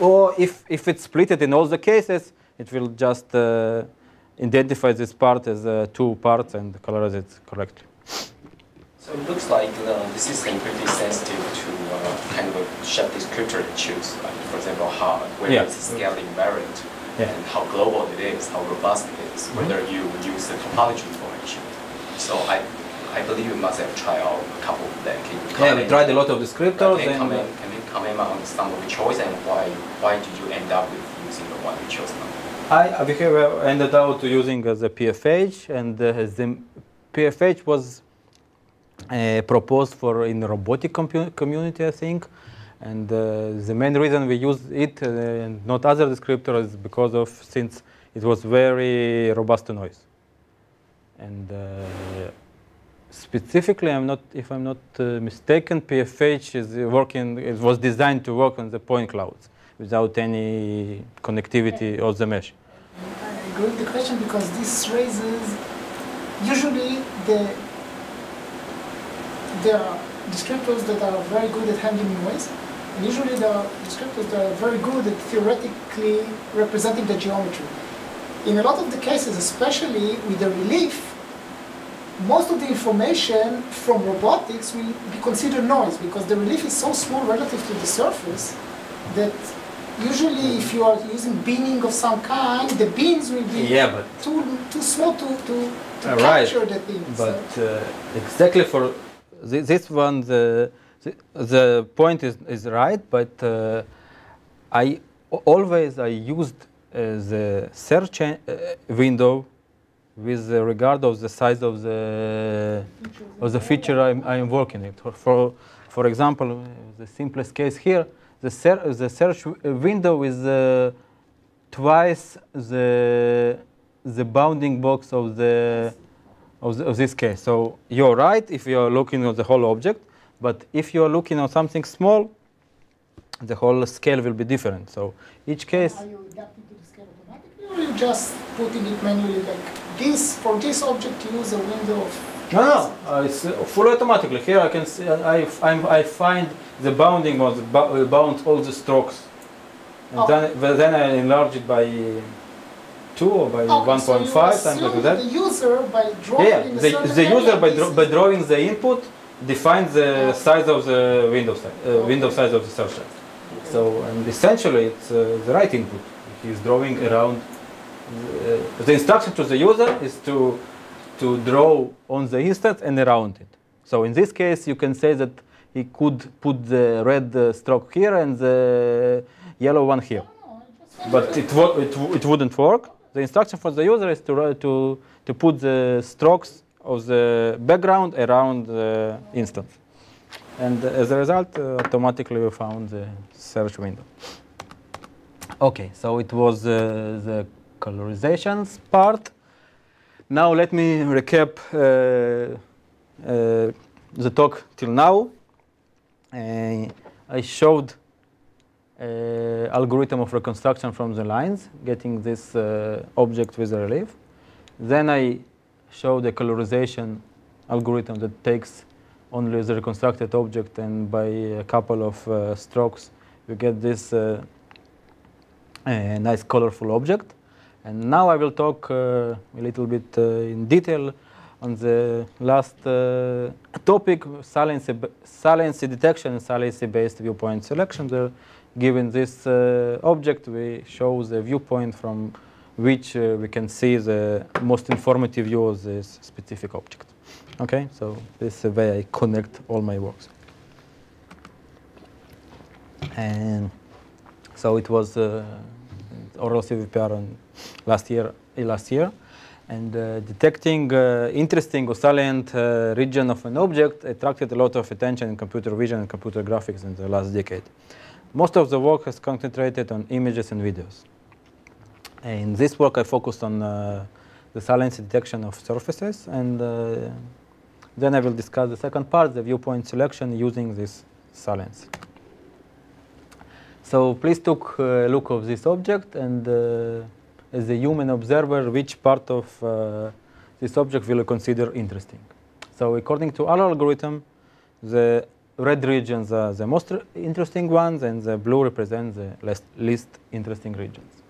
or if, if it's split it in all the cases, it will just uh, identify this part as uh, two parts and colorize it correctly. So it looks like uh, the system pretty sensitive to uh, kind of a shape descriptor it choose. Like for example, how whether Yeah. it's a scale invariant Yeah. and how global it is, how robust it is, whether you use the topology information. So I, I believe you must have tried out a couple of them. Can you Yeah, we comment- tried a lot of descriptors. Can comment, can you comment on some of the choice and why why did you end up with using the one you chose now? I we have uh, ended out using uh, the PFH, and uh, the PFH was uh, proposed for in the robotic community, I think. And uh, the main reason we use it uh, and not other descriptors is because of since it was very robust to noise. And uh, specifically, I'm not, if I'm not uh, mistaken, PFH is working. It was designed to work on the point clouds without any connectivity of the mesh. I agree with the question because this raises usually the there are descriptors that are very good at handling noise, usually the descriptors are very good at theoretically representing the geometry. In a lot of the cases, especially with the relief, most of the information from robotics will be considered noise because the relief is so small relative to the surface that usually if you are using binning of some kind, the bins will be Yeah, but too too small to, to, to Uh, right. capture the things. but uh, exactly for thi- this one, the the, point is, is right. But uh, I always I used uh, the search uh, window with regard of the size of the of the feature I'm, I'm working it. For, for example, uh, the simplest case here, the ser- the search window is uh, twice the the bounding box of the of, the, of this case. So you're right if you're looking at the whole object, but if you're looking at something small, the whole scale will be different. So each case, Are you adapting to the scale automatically, or are you just putting it manually? Like this, for this object, you use a window of. no, no, uh, it's uh, fully automatically. Here I can see, I, I'm, I find the bounding was bu- uh, bound all the strokes, and Oh. then but then I enlarge it by two or by Okay, so 1.5, you something assume like that. The user by drawing Yeah, in a the, the user by, this by drawing the input defines the size of the window size, uh, window size of the area. So and essentially it's uh, the right input. He's drawing around. Uh, the instruction to the user is to to draw on the instance and around it. So in this case, you can say that he could put the red uh, stroke here and the yellow one here. But it, it, it wouldn't work. The instruction for the user is to, ri- to, to put the strokes of the background around the instance. And as a result, uh, automatically we found the search window. Okay, so it was uh, the colorizations part. Now let me recap uh, uh, the talk till now. Uh, I showed uh, algorithm of reconstruction from the lines, getting this object with a relief. Then I showed the colorization algorithm that takes only the reconstructed object and by a couple of uh, strokes you get this uh, nice colorful object. And now I will talk uh, a little bit uh, in detail on the last uh, topic, saliency, saliency detection and saliency-based viewpoint selection. The, given this object, we show the viewpoint from which uh, we can see the most informative view of this specific object. Okay, so this is the way I connect all my works. And so it was uh, oral CVPR last year, eh, last year, and uh, detecting uh, interesting or salient uh, region of an object attracted a lot of attention in computer vision and computer graphics in the last decade. Most of the work has concentrated on images and videos. In this work, I focused on uh, the saliency detection of surfaces, and uh, then I will discuss the second part, the viewpoint selection using this saliency. So please take a look of this object and uh, as a human observer, which part of uh, this object will consider interesting. So according to our algorithm, the red regions are the most interesting ones and the blue represents the least interesting regions.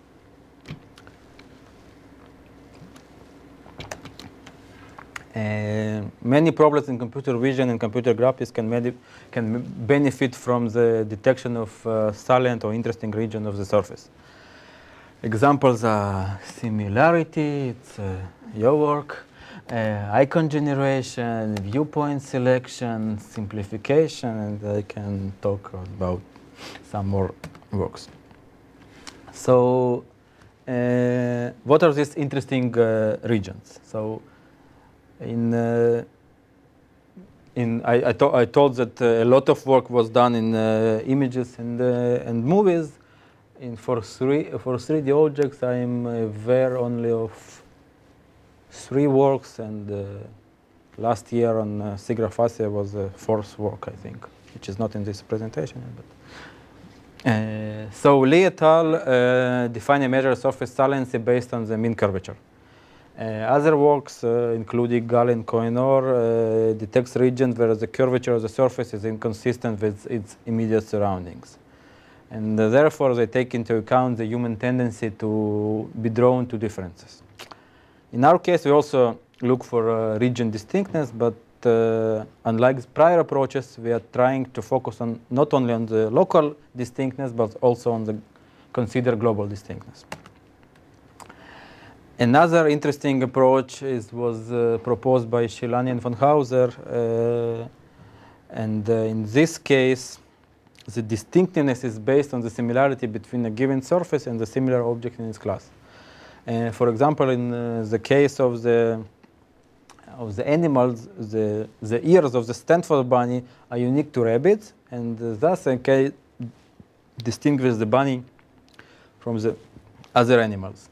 Uh, many problems in computer vision and computer graphics can, can benefit from the detection of uh, salient or interesting region of the surface. Examples are similarity, it's uh, your work, uh, icon generation, viewpoint selection, simplification, and I can talk about some more works. So, uh, what are these interesting uh, regions? So, in uh, in I, I, to- I told that uh, a lot of work was done in uh, images and uh, and movies. In for three for 3D objects, I am aware only of three works, and last year on uh, SIGGRAPH was the fourth work, I think, which is not in this presentation. But uh, so Lee et al. Uh, define a measure of surface saliency based on the mean curvature. Uh, other works, uh, including Gal and Cohen-Or, uh, detects regions where the curvature of the surface is inconsistent with its immediate surroundings. And therefore, they take into account the human tendency to be drawn to differences. In our case, we also look for region distinctness, but uh, unlike prior approaches, we are trying to focus on not only on the local distinctness, but also on the consider global distinctness. Another interesting approach is, was uh, proposed by Shilane and Funkhouser, uh, and uh, in this case, the distinctiveness is based on the similarity between a given surface and the similar object in its class. Uh, for example, in uh, the case of the of the animals, the, the ears of the Stanford bunny are unique to rabbits, and uh, thus I can distinguish the bunny from the other animals,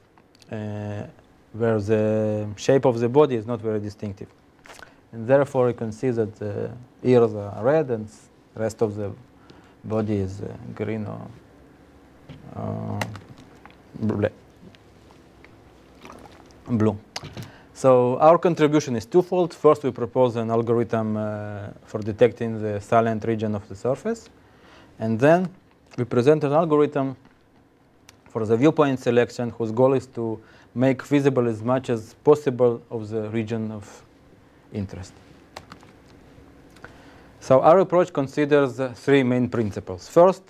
uh, where the shape of the body is not very distinctive. And therefore, you can see that the ears are red and s- rest of the body is uh, green or uh, blue. So our contribution is twofold. First, we propose an algorithm uh, for detecting the salient region of the surface. And then we present an algorithm for the viewpoint selection whose goal is to make visible as much as possible of the region of interest. So our approach considers three main principles. First,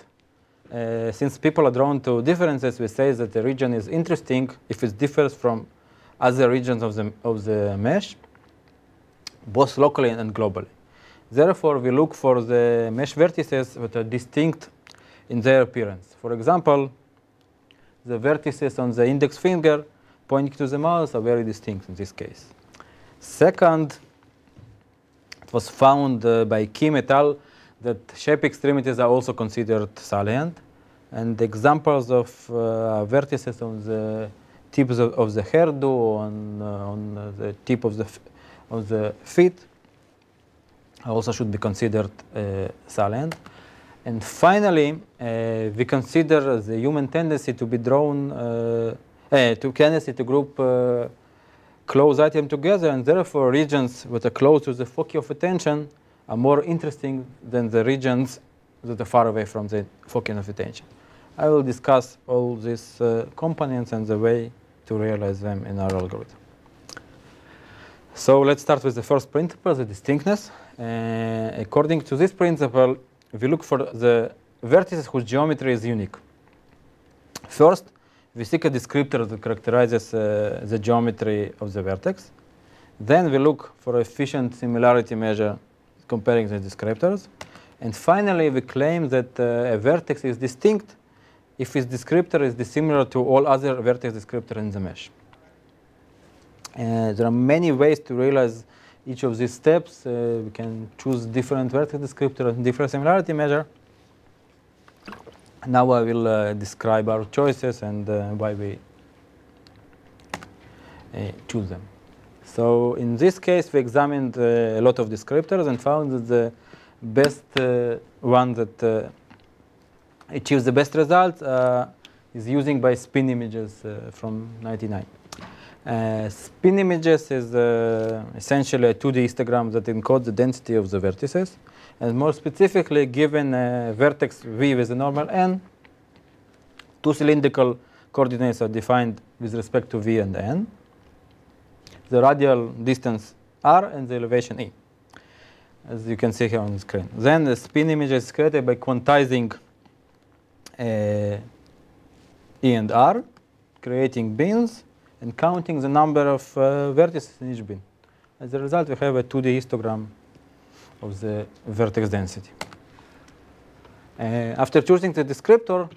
uh, since people are drawn to differences, we say that the region is interesting if it differs from other regions of the, of the mesh, both locally and globally. Therefore, we look for the mesh vertices that are distinct in their appearance. For example, the vertices on the index finger pointing to the mouse are very distinct in this case. Second, it was found uh, by Kim et al. that shape extremities are also considered salient. And examples of uh, vertices on the tips of, of the hairdo, on, uh, on the tip of the, of the feet, also should be considered uh, salient. And finally, uh, we consider the human tendency to be drawn, uh, to tendency to group uh, close items together, and therefore regions that are close to the focus of attention are more interesting than the regions that are far away from the focus of attention. I will discuss all these uh, components and the way to realize them in our algorithm. So let's start with the first principle, the distinctness. Uh, according to this principle, we look for the vertices whose geometry is unique. First, we seek a descriptor that characterizes uh, the geometry of the vertex. Then we look for efficient similarity measure comparing the descriptors. And finally, we claim that uh, a vertex is distinct if its descriptor is dissimilar to all other vertex descriptors in the mesh. Uh, there are many ways to realize each of these steps. Uh, we can choose different vertex descriptor and different similarity measure. Now I will uh, describe our choices and uh, why we uh, choose them. So in this case, we examined uh, a lot of descriptors and found that the best uh, one that uh, achieves the best result is using by spin images from 99. Uh, spin images is essentially a 2D histogram that encodes the density of the vertices. And more specifically, given a vertex V with a normal n, two cylindrical coordinates are defined with respect to V and n. The radial distance r and the elevation e, as you can see here on the screen. Then the spin image is created by quantizing uh, e and r, creating bins, and counting the number of uh, vertices in each bin. As a result, we have a 2D histogram of the vertex density. Uh, after choosing the descriptor,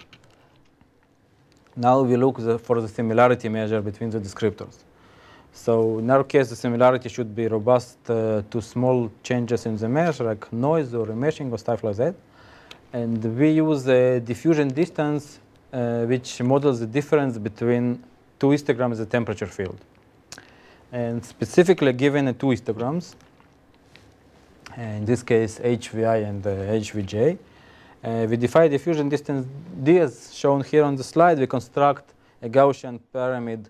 now we look the, for the similarity measure between the descriptors. So in our case, the similarity should be robust uh, to small changes in the mesh, like noise or remeshing or stuff like that. And we use the diffusion distance, uh, which models the difference between two histograms the temperature field. And specifically given two histograms, in this case HVI and uh, HVJ, uh, we define diffusion distance D as shown here on the slide. We construct a Gaussian pyramid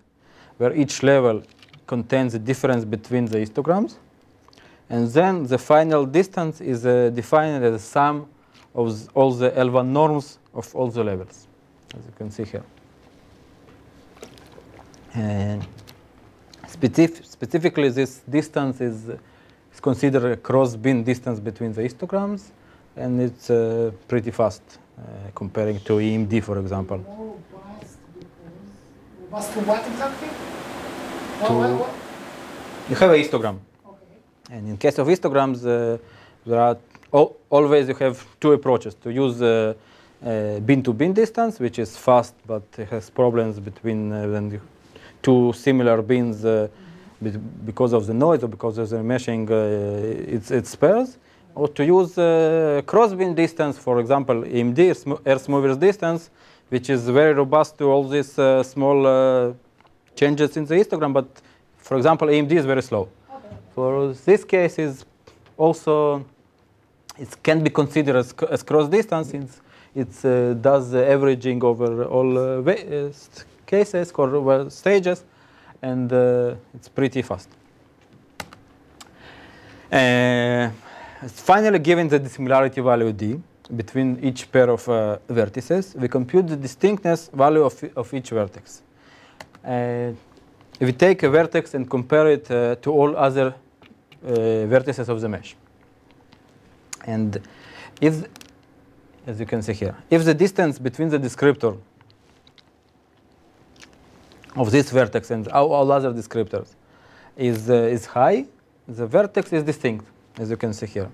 where each level contains the difference between the histograms. And then the final distance is uh, defined as the sum of all the L1 norms of all the levels, as you can see here. And specific, specifically, this distance is, is considered a cross-bin distance between the histograms, and it's uh, pretty fast uh, comparing to EMD, for example. More robust robust to what exactly? To- what, what? You have a histogram, Okay. and in case of histograms, uh, there are al- always you have two approaches: to use uh, uh, bin-to-bin distance, which is fast, but has problems between uh, when two similar bins uh, because of the noise or because of the meshing, uh, it's, it's pairs. Or to use uh, cross-bin distance, for example, EMD, sm- Earth movers distance, which is very robust to all these uh, small uh, changes in the histogram, but for example, EMD is very slow. Okay. For this case, is also it can be considered as, as cross distance since it uh, does the averaging over all uh, cases or stages, and uh, it's pretty fast. Uh, finally, given the dissimilarity value d between each pair of uh, vertices, we compute the distinctness value of, of each vertex. We take a vertex and compare it to all other vertices of the mesh, and if, as you can see here, if the distance between the descriptor of this vertex and all other descriptors is, uh, is high, the vertex is distinct, as you can see here.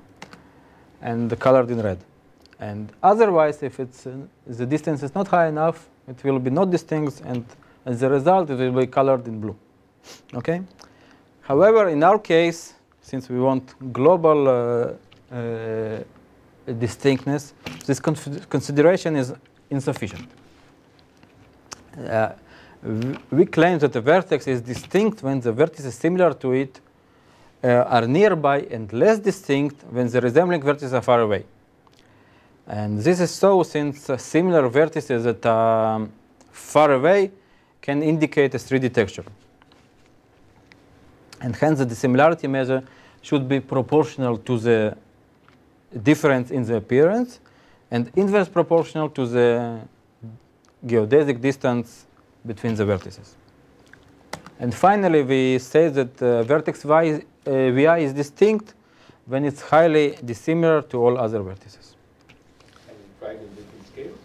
and colored in red. And otherwise, if it's, uh, the distance is not high enough, it will be not distinct, and as a result, it will be colored in blue. Okay. However, in our case, since we want global uh, uh, distinctness, this consideration is insufficient. We claim that the vertex is distinct when the vertices similar to it uh, are nearby and less distinct when the resembling vertices are far away. And this is so since uh, similar vertices that are um, far away can indicate a 3D texture. And hence the dissimilarity measure should be proportional to the difference in the appearance and inverse proportional to the geodesic distance between the vertices. And finally, we say that uh, vertex y, uh, vi is distinct when it's highly dissimilar to all other vertices. Can in different scales?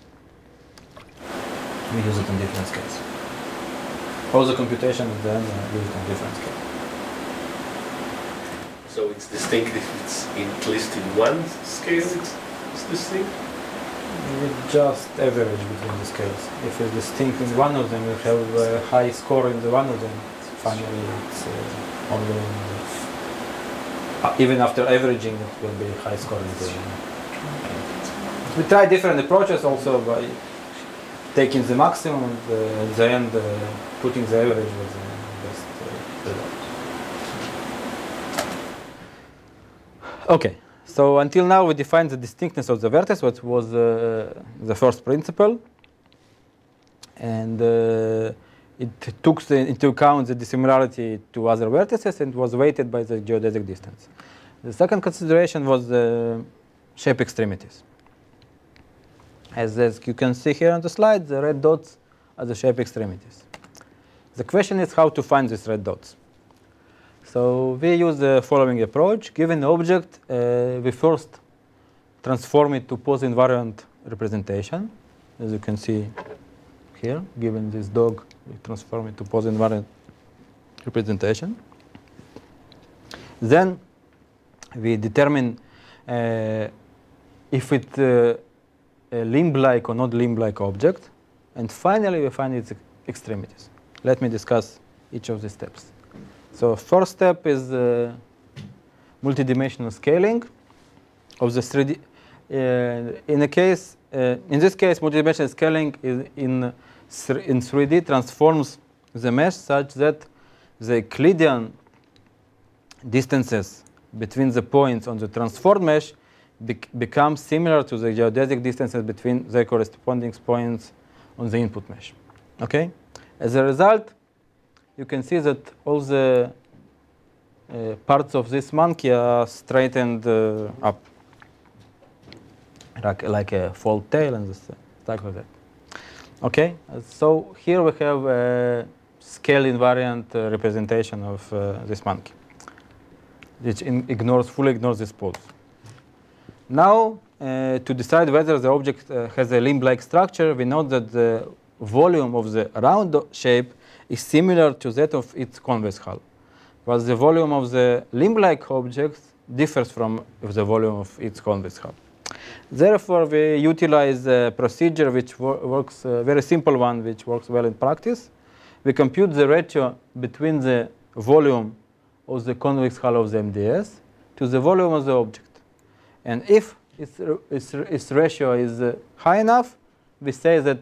We use it in different scales. All the computation is then uh, used on different scales. So it's distinct if it's in, at least in one scale it's, it's distinct? We just average between the scales. If it's distinct in one of them, you have a high score in the one of them. Finally, it's uh, only uh, even after averaging, it will be high score in the. We try different approaches also by taking the maximum and uh, at the end uh, putting the average with the best uh, result. Okay, so until now we defined the distinctness of the vertex, which was uh, the first principle. And uh, it took the, into account the dissimilarity to other vertices and was weighted by the geodesic distance. The second consideration was the shape extremities. As, as you can see here on the slide, the red dots are the shape extremities. The question is how to find these red dots. So we use the following approach. Given object, uh, we first transform it to pose invariant representation. As you can see here, given this dog, we transform it to pose invariant representation. Then we determine uh, if it's uh, a limb-like or not limb-like object. And finally, we find its extremities. Let me discuss each of the steps. So first step is uh, multidimensional scaling of the 3D. Uh, in a case, uh, in this case, multidimensional scaling is in in 3D transforms the mesh such that the Euclidean distances between the points on the transformed mesh bec become similar to the geodesic distances between the corresponding points on the input mesh. Okay. As a result, you can see that all the uh, parts of this monkey are straightened uh, up, like, like a fold tail and stuff like that. Okay, so here we have a scale invariant uh, representation of uh, this monkey, which ignores fully ignores this pose. Now, uh, to decide whether the object uh, has a limb-like structure, we know that the volume of the round shape is similar to that of its convex hull, but the volume of the limb-like object differs from the volume of its convex hull. Therefore, we utilize a procedure which wor works, a very simple one, which works well in practice. We compute the ratio between the volume of the convex hull of the MDS to the volume of the object. And if its, its, its ratio is uh, high enough, we say that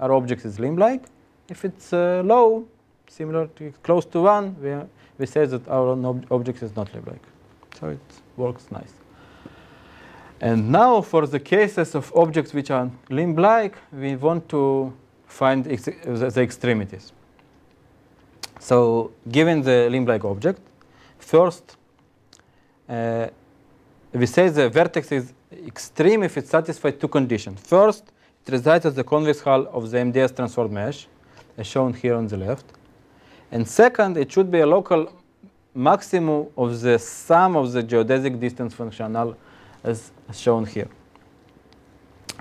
our object is limb-like. If it's uh, low, similar to close to one, we, we say that our ob object is not limb-like. So it works nice. And now for the cases of objects which are limb-like, we want to find ex the, the extremities. So given the limb-like object, first uh, we say the vertex is extreme if it satisfies two conditions. First, it resides at the convex hull of the MDS transformed mesh as shown here on the left. And second, it should be a local maximum of the sum of the geodesic distance functional as shown here.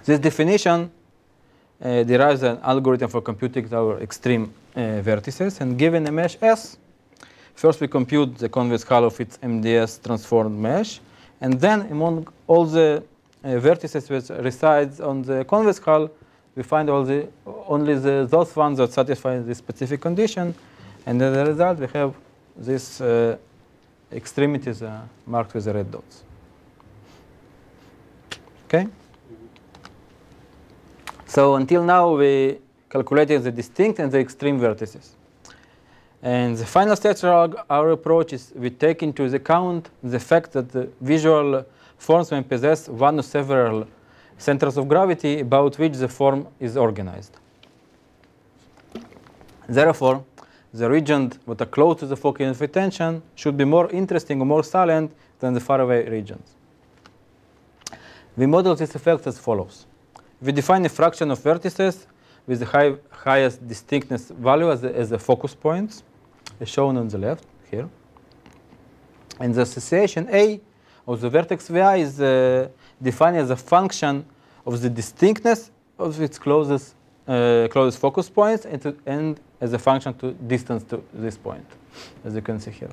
This definition uh, derives an algorithm for computing our extreme uh, vertices. And given a mesh S, first we compute the convex hull of its MDS transformed mesh. And then among all the uh, vertices which resides on the convex hull, we find all the, only the, those ones that satisfy this specific condition. And as a result, we have these uh, extremities uh, marked with the red dots. Okay? So until now, we calculated the distinct and the extreme vertices. And the final stage of our approach is we take into account the fact that the visual forms may possess one or several centers of gravity about which the form is organized. Therefore, the region that are close to the focal unit of attention should be more interesting or more salient than the faraway regions. We model this effect as follows. We define a fraction of vertices with the high, highest distinctness value as the, as the focus points, as shown on the left here. And the association A of the vertex vi is uh, defined as a function of the distinctness of its closest, uh, closest focus points and, to, and as a function to distance to this point, as you can see here.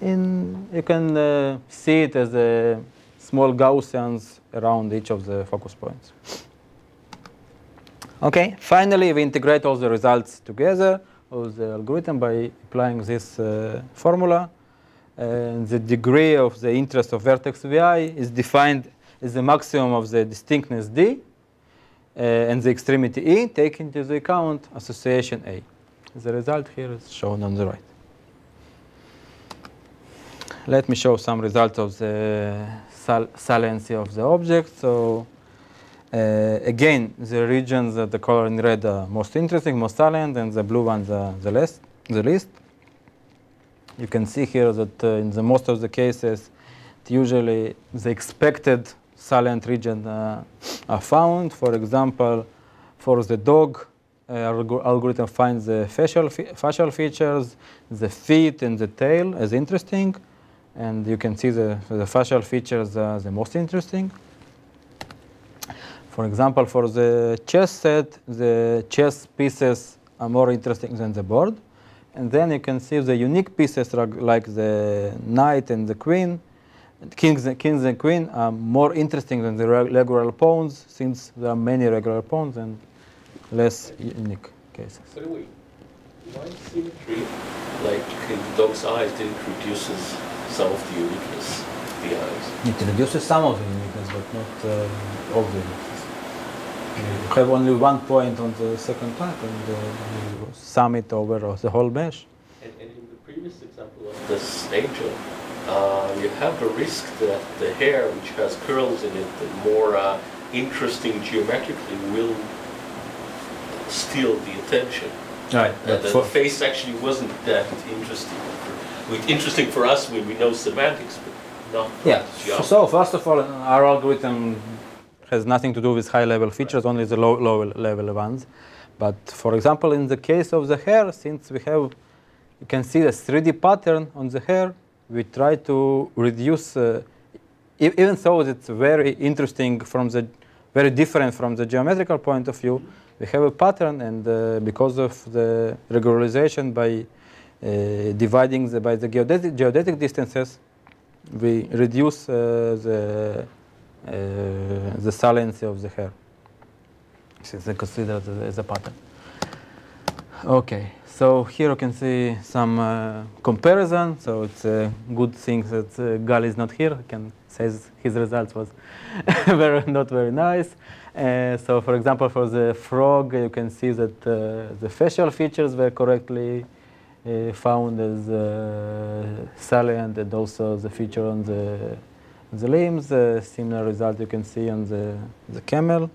In, you can uh, see it as a small Gaussians around each of the focus points. Okay, finally we integrate all the results together of the algorithm by applying this uh, formula. And the degree of the interest of vertex vi is defined as the maximum of the distinctness d uh, and the extremity e, taking into account association a. The result here is shown on the right. Let me show some results of the sal saliency of the object. So uh, again, the regions that the color in red are most interesting, most salient, and the blue ones are the least. The least. You can see here that uh, in the most of the cases, usually the expected salient region uh, are found. For example, for the dog, uh, algorithm finds the facial, facial features, the feet, and the tail as interesting. And you can see the, the facial features are the most interesting. For example, for the chess set, the chess pieces are more interesting than the board. And then you can see the unique pieces like the knight and the queen. Kings, kings and queen are more interesting than the regular pawns since there are many regular pawns and less unique cases. By the way, why symmetry, like in the dog's eyes, didn't reduces some of the uniqueness of the eyes? It reduces some of the uniqueness, but not uh, all the uniqueness. You have only one point on the second part and uh, you sum it over the whole mesh. And, and in the previous example of this angel, uh, you have the risk that the hair, which has curls in it, and more uh, interesting geometrically, will steal the attention. Right. Uh, the, the face actually wasn't that interesting. Interesting for us when we know semantics, but not yeah. So first of all, our algorithm has nothing to do with high-level features, only the low, low level ones. But for example, in the case of the hair, since we have, you can see the 3D pattern on the hair, we try to reduce, uh, even though it's very interesting from the, very different from the geometrical point of view, we have a pattern and uh, because of the regularization by uh, dividing the, by the geodesic, geodesic distances, we reduce uh, the uh, the saliency of the hair. Is considered as a pattern. Okay, so here you can see some uh, comparison. So it's a good thing that uh, Gal is not here. He can says his results was very not very nice. Uh, so for example, for the frog, you can see that uh, the facial features were correctly uh, found as salient and also the feature on the the limbs, uh, similar result you can see on the, the camel.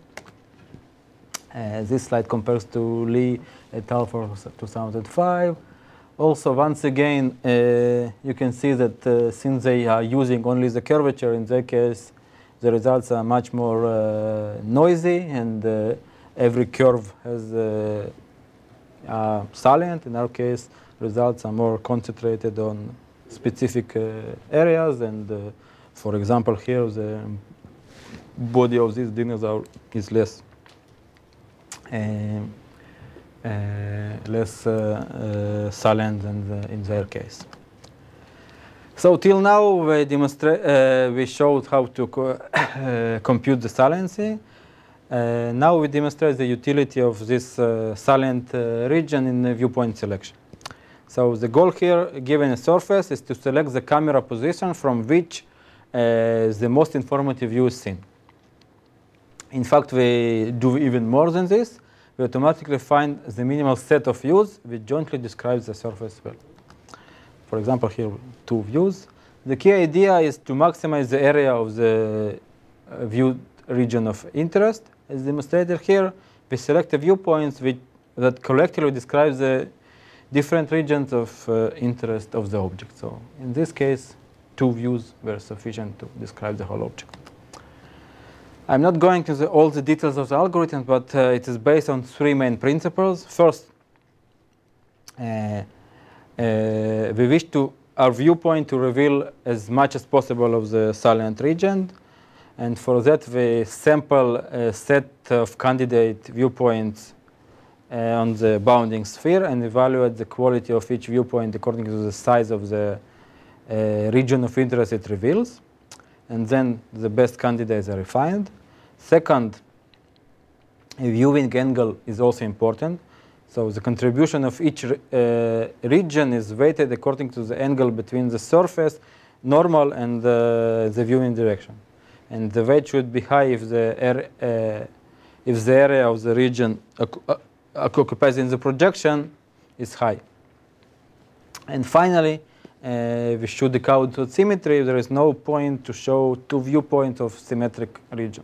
Uh, this slide compares to Lee et al. for 2005. Also, once again, uh, you can see that uh, since they are using only the curvature, in their case, the results are much more uh, noisy, and uh, every curve has salient. In our case, results are more concentrated on specific areas and for example, here the body of this dinosaur is less uh, uh, less uh, salient than in their case. So till now we demonstra- uh, we showed how to co- compute the saliency. Now we demonstrate the utility of this uh, region in viewpoint selection. So the goal here, given a surface, is to select the camera position from which uh, the most informative view is seen. In fact, we do even more than this. We automatically find the minimal set of views which jointly describes the surface well. For example, here two views. The key idea is to maximize the area of the uh, viewed region of interest. As demonstrated here, we select the viewpoints which, that collectively describe the different regions of uh, interest of the object. So in this case, two views were sufficient to describe the whole object. I'm not going to the, all the details of the algorithm, but uh, it is based on three main principles. First, uh, uh, we wish to our viewpoint to reveal as much as possible of the salient region. And for that, we sample a set of candidate viewpoints uh, on the bounding sphere and evaluate the quality of each viewpoint according to the size of the uh, region of interest it reveals. And then the best candidates are refined. Second, viewing angle is also important. So the contribution of each uh, region is weighted according to the angle between the surface, normal, and uh, the viewing direction. And the weight should be high if the, uh, if the area of the region uh, occupies in the projection is high. And finally, uh, we should account to symmetry. There is no point to show two viewpoints of symmetric region.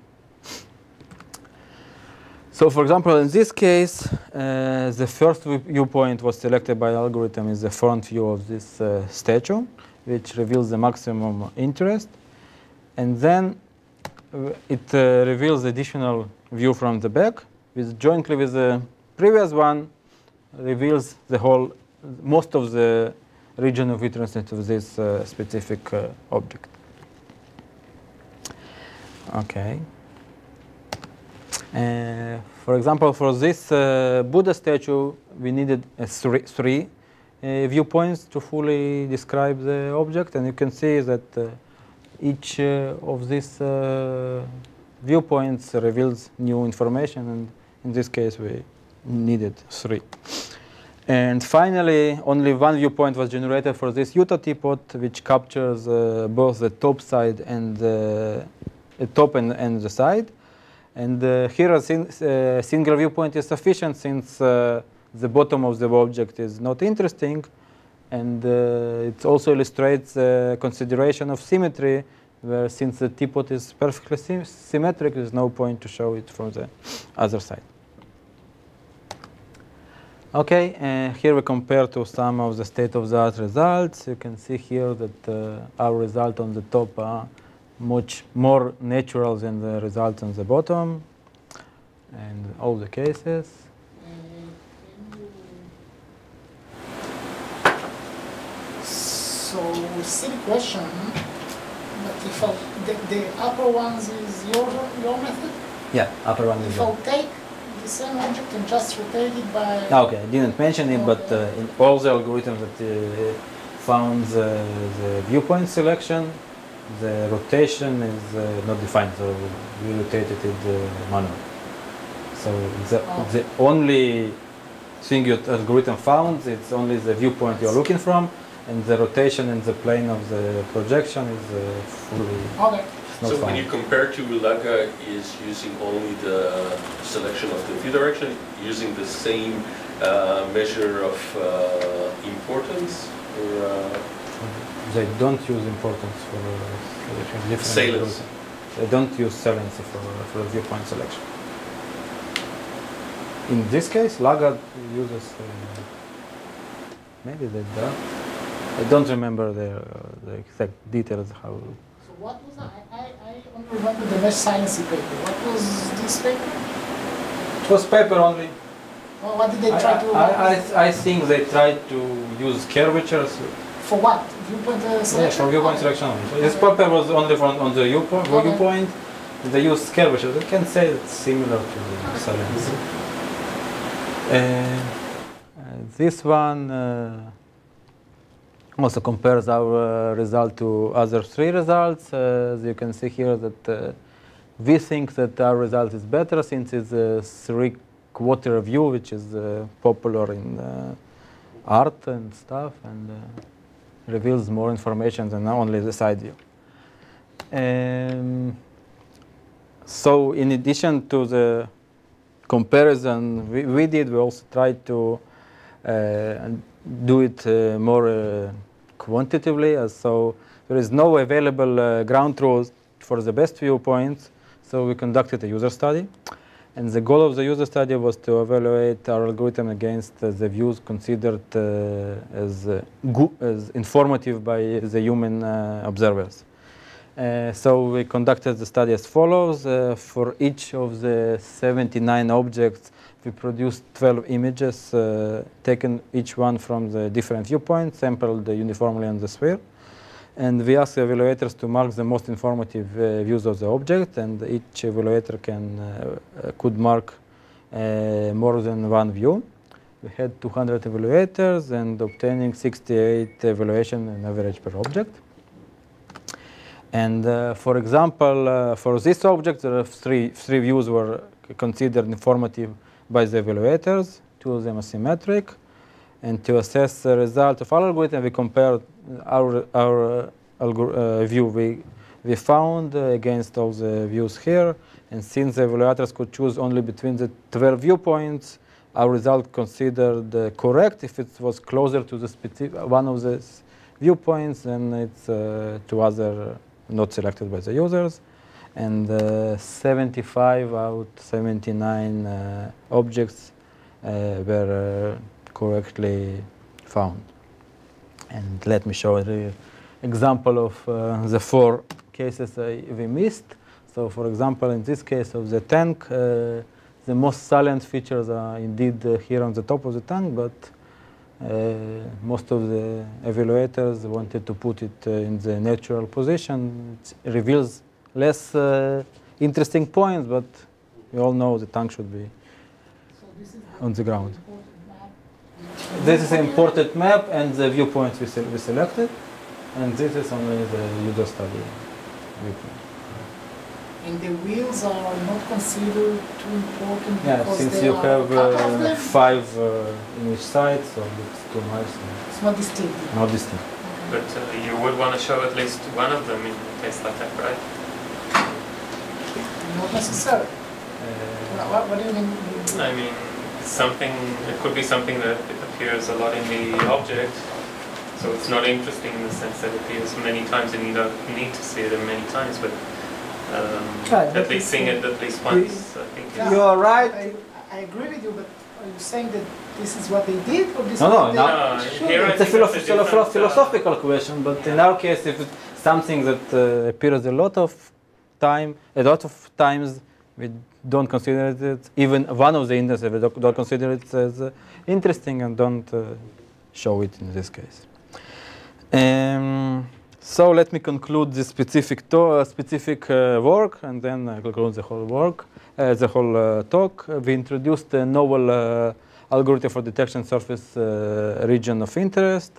So for example, in this case, uh, the first viewpoint was selected by algorithm is the front view of this uh, statue, which reveals the maximum interest. And then it uh, reveals additional view from the back, which jointly with the previous one reveals the whole, most of the region of interest of this specific uh, object. Okay. Uh, for example, for this uh, Buddha statue, we needed uh, three, three uh, viewpoints to fully describe the object, and you can see that each of these viewpoints reveals new information, and in this case, we needed three. And finally, only one viewpoint was generated for this Utah teapot, which captures uh, both the top side and the uh, top and, and the side. And uh, here a sing, uh, single viewpoint is sufficient since uh, the bottom of the object is not interesting. And it also illustrates the consideration of symmetry, where since the teapot is perfectly sym- symmetric, there's no point to show it from the other side. Okay, uh, here we compare to some of the state-of-the-art results. You can see here that uh, our result on the top are much more natural than the results on the bottom, and all the cases. So, silly question, but if I, the, the upper ones is your, your method? Yeah, upper one is If I'll take the same object and just by... Okay, I didn't mention it, but uh, in all the algorithms that uh, found the, the viewpoint selection, the rotation is uh, not defined, so we rotated it uh, manually. So the, Oh. the only thing your algorithm found, it's only the viewpoint you're looking from, and the rotation and the plane of the projection is uh, fully Okay, not so when you compare to Laga is using only the selection of the view direction, using the same uh, measure of uh, importance or uh, They don't use importance for uh, selection. different Salience. They don't use saliency for, for viewpoint selection. In this case, Lagard uses, uh, maybe they do. I don't remember the, uh, the exact details how. What was, I, I, I only remember the mesh saliency paper. What was this paper? It was paper only. Or what did they try to... I, I, I think they tried to use curvatures. For what? Viewpoint uh, Yeah, for viewpoint selection. This paper was only from, on the viewpoint, Okay. viewpoint. They used curvatures. You can say it's similar to the salience. Uh, uh, this one uh, also compares our uh, result to other three results. Uh, as you can see here that uh, we think that our result is better since it's a three-quarter view, which is popular in art and stuff, and reveals more information than only the side view. Um, so in addition to the comparison we, we did, we also tried to uh, do it uh, more uh, quantitatively. As so there is no available uh, ground truth for the best viewpoints. So we conducted a user study. And the goal of the user study was to evaluate our algorithm against uh, the views considered uh, as, uh, as informative by the human uh, observers. Uh, so we conducted the study as follows. Uh, for each of the 79 objects, we produced 12 images uh, taken each one from the different viewpoints, sampled uniformly on the sphere. And we asked evaluators to mark the most informative uh, views of the object, and each evaluator can, uh, could mark uh, more than one view. We had 200 evaluators and obtaining 68 evaluation and average per object. And uh, for example, uh, for this object, there are three, three views were considered informative by the evaluators, two of them are symmetric. And to assess the result of our algorithm, we compared our, our uh, uh, view we, we found uh, against all the views here. And since the evaluators could choose only between the 12 viewpoints, our result considered uh, correct. If it was closer to the specific, one of the viewpoints, then it's uh, to other not selected by the users. And uh, 75 out 79 uh, objects uh, were uh, correctly found. And let me show the example of uh, the four cases we missed. So for example, in this case of the tank, the most salient features are indeed here on the top of the tank, but uh, most of the evaluators wanted to put it uh, in the natural position. It reveals less uh, interesting points, but we all know the tank should be on the ground. This is an imported map and the viewpoints we, se we selected, and this is only the user study viewpoint. And the wheels are not considered too important Yeah, because since they you are have uh, five uh, in each side, so it's too nice and it's not distinct. not distinct. But uh, you would want to show at least one of them in a case like that, right? Not necessarily. Uh, What, what do you mean? I mean, something, it could be something that appears a lot in the object, so it's not interesting in the sense that it appears many times and you don't need to see it many times, but um, Right, at least seeing it at least once, I think Yeah. You are right. I, I agree with you, but are you saying that this is what they did or this No, no, no. No, should here I It's a think philo- that's a philo- different, uh, philosophical question, but in our case, if it's something that uh, appears a lot of time, a lot of times, we don't consider it, even one of the indices, we don't, consider it as uh, interesting and don't uh, show it in this case. Um, so let me conclude this specific, uh, specific uh, work and then I conclude the whole work, uh, the whole uh, talk. We introduced a novel algorithm for detection surface region of interest.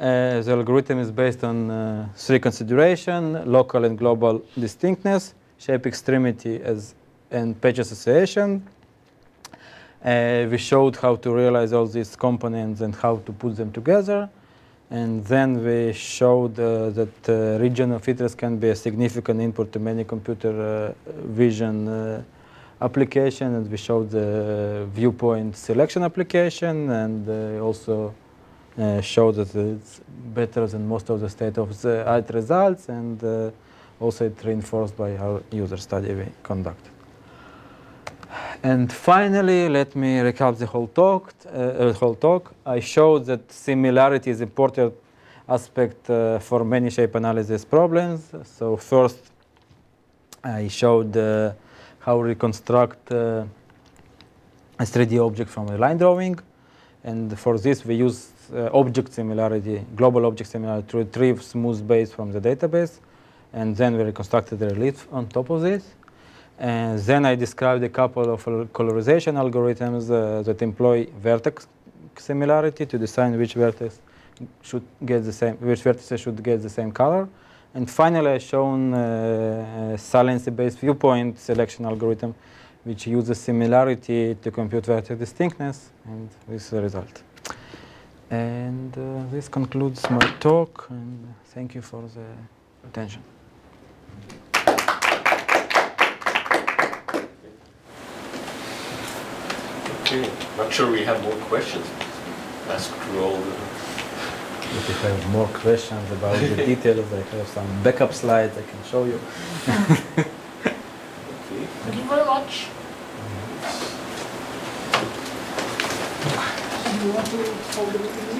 Uh, the algorithm is based on uh, three considerations, local and global distinctness, shape extremity as, and patch association. Uh, we showed how to realize all these components and how to put them together. And then we showed uh, that uh, region of interest can be a significant input to many computer uh, vision application. And we showed the viewpoint selection application and also uh, showed that it's better than most of the state of the art results. And uh, also it reinforced by our user study we conducted. And finally, let me recap the whole talk. Uh, whole talk. I showed that similarity is important aspect uh, for many shape analysis problems. So first, I showed uh, how reconstruct uh, a 3D object from a line drawing. And for this, we use object similarity, global object similarity to retrieve smooth base from the database. And then we reconstructed the relief on top of this. And then I described a couple of colorization algorithms uh, that employ vertex similarity to decide which vertex should get the same, which vertices should get the same color. And finally, I've shown uh, a saliency-based viewpoint selection algorithm, which uses similarity to compute vertex distinctness, and this is the result. And uh, this concludes my talk, and thank you for the attention. Okay. Not sure we have more questions. Ask through all the. If you have more questions about the details, I have some backup slides I can show you. Okay. Thank you very much. Do you want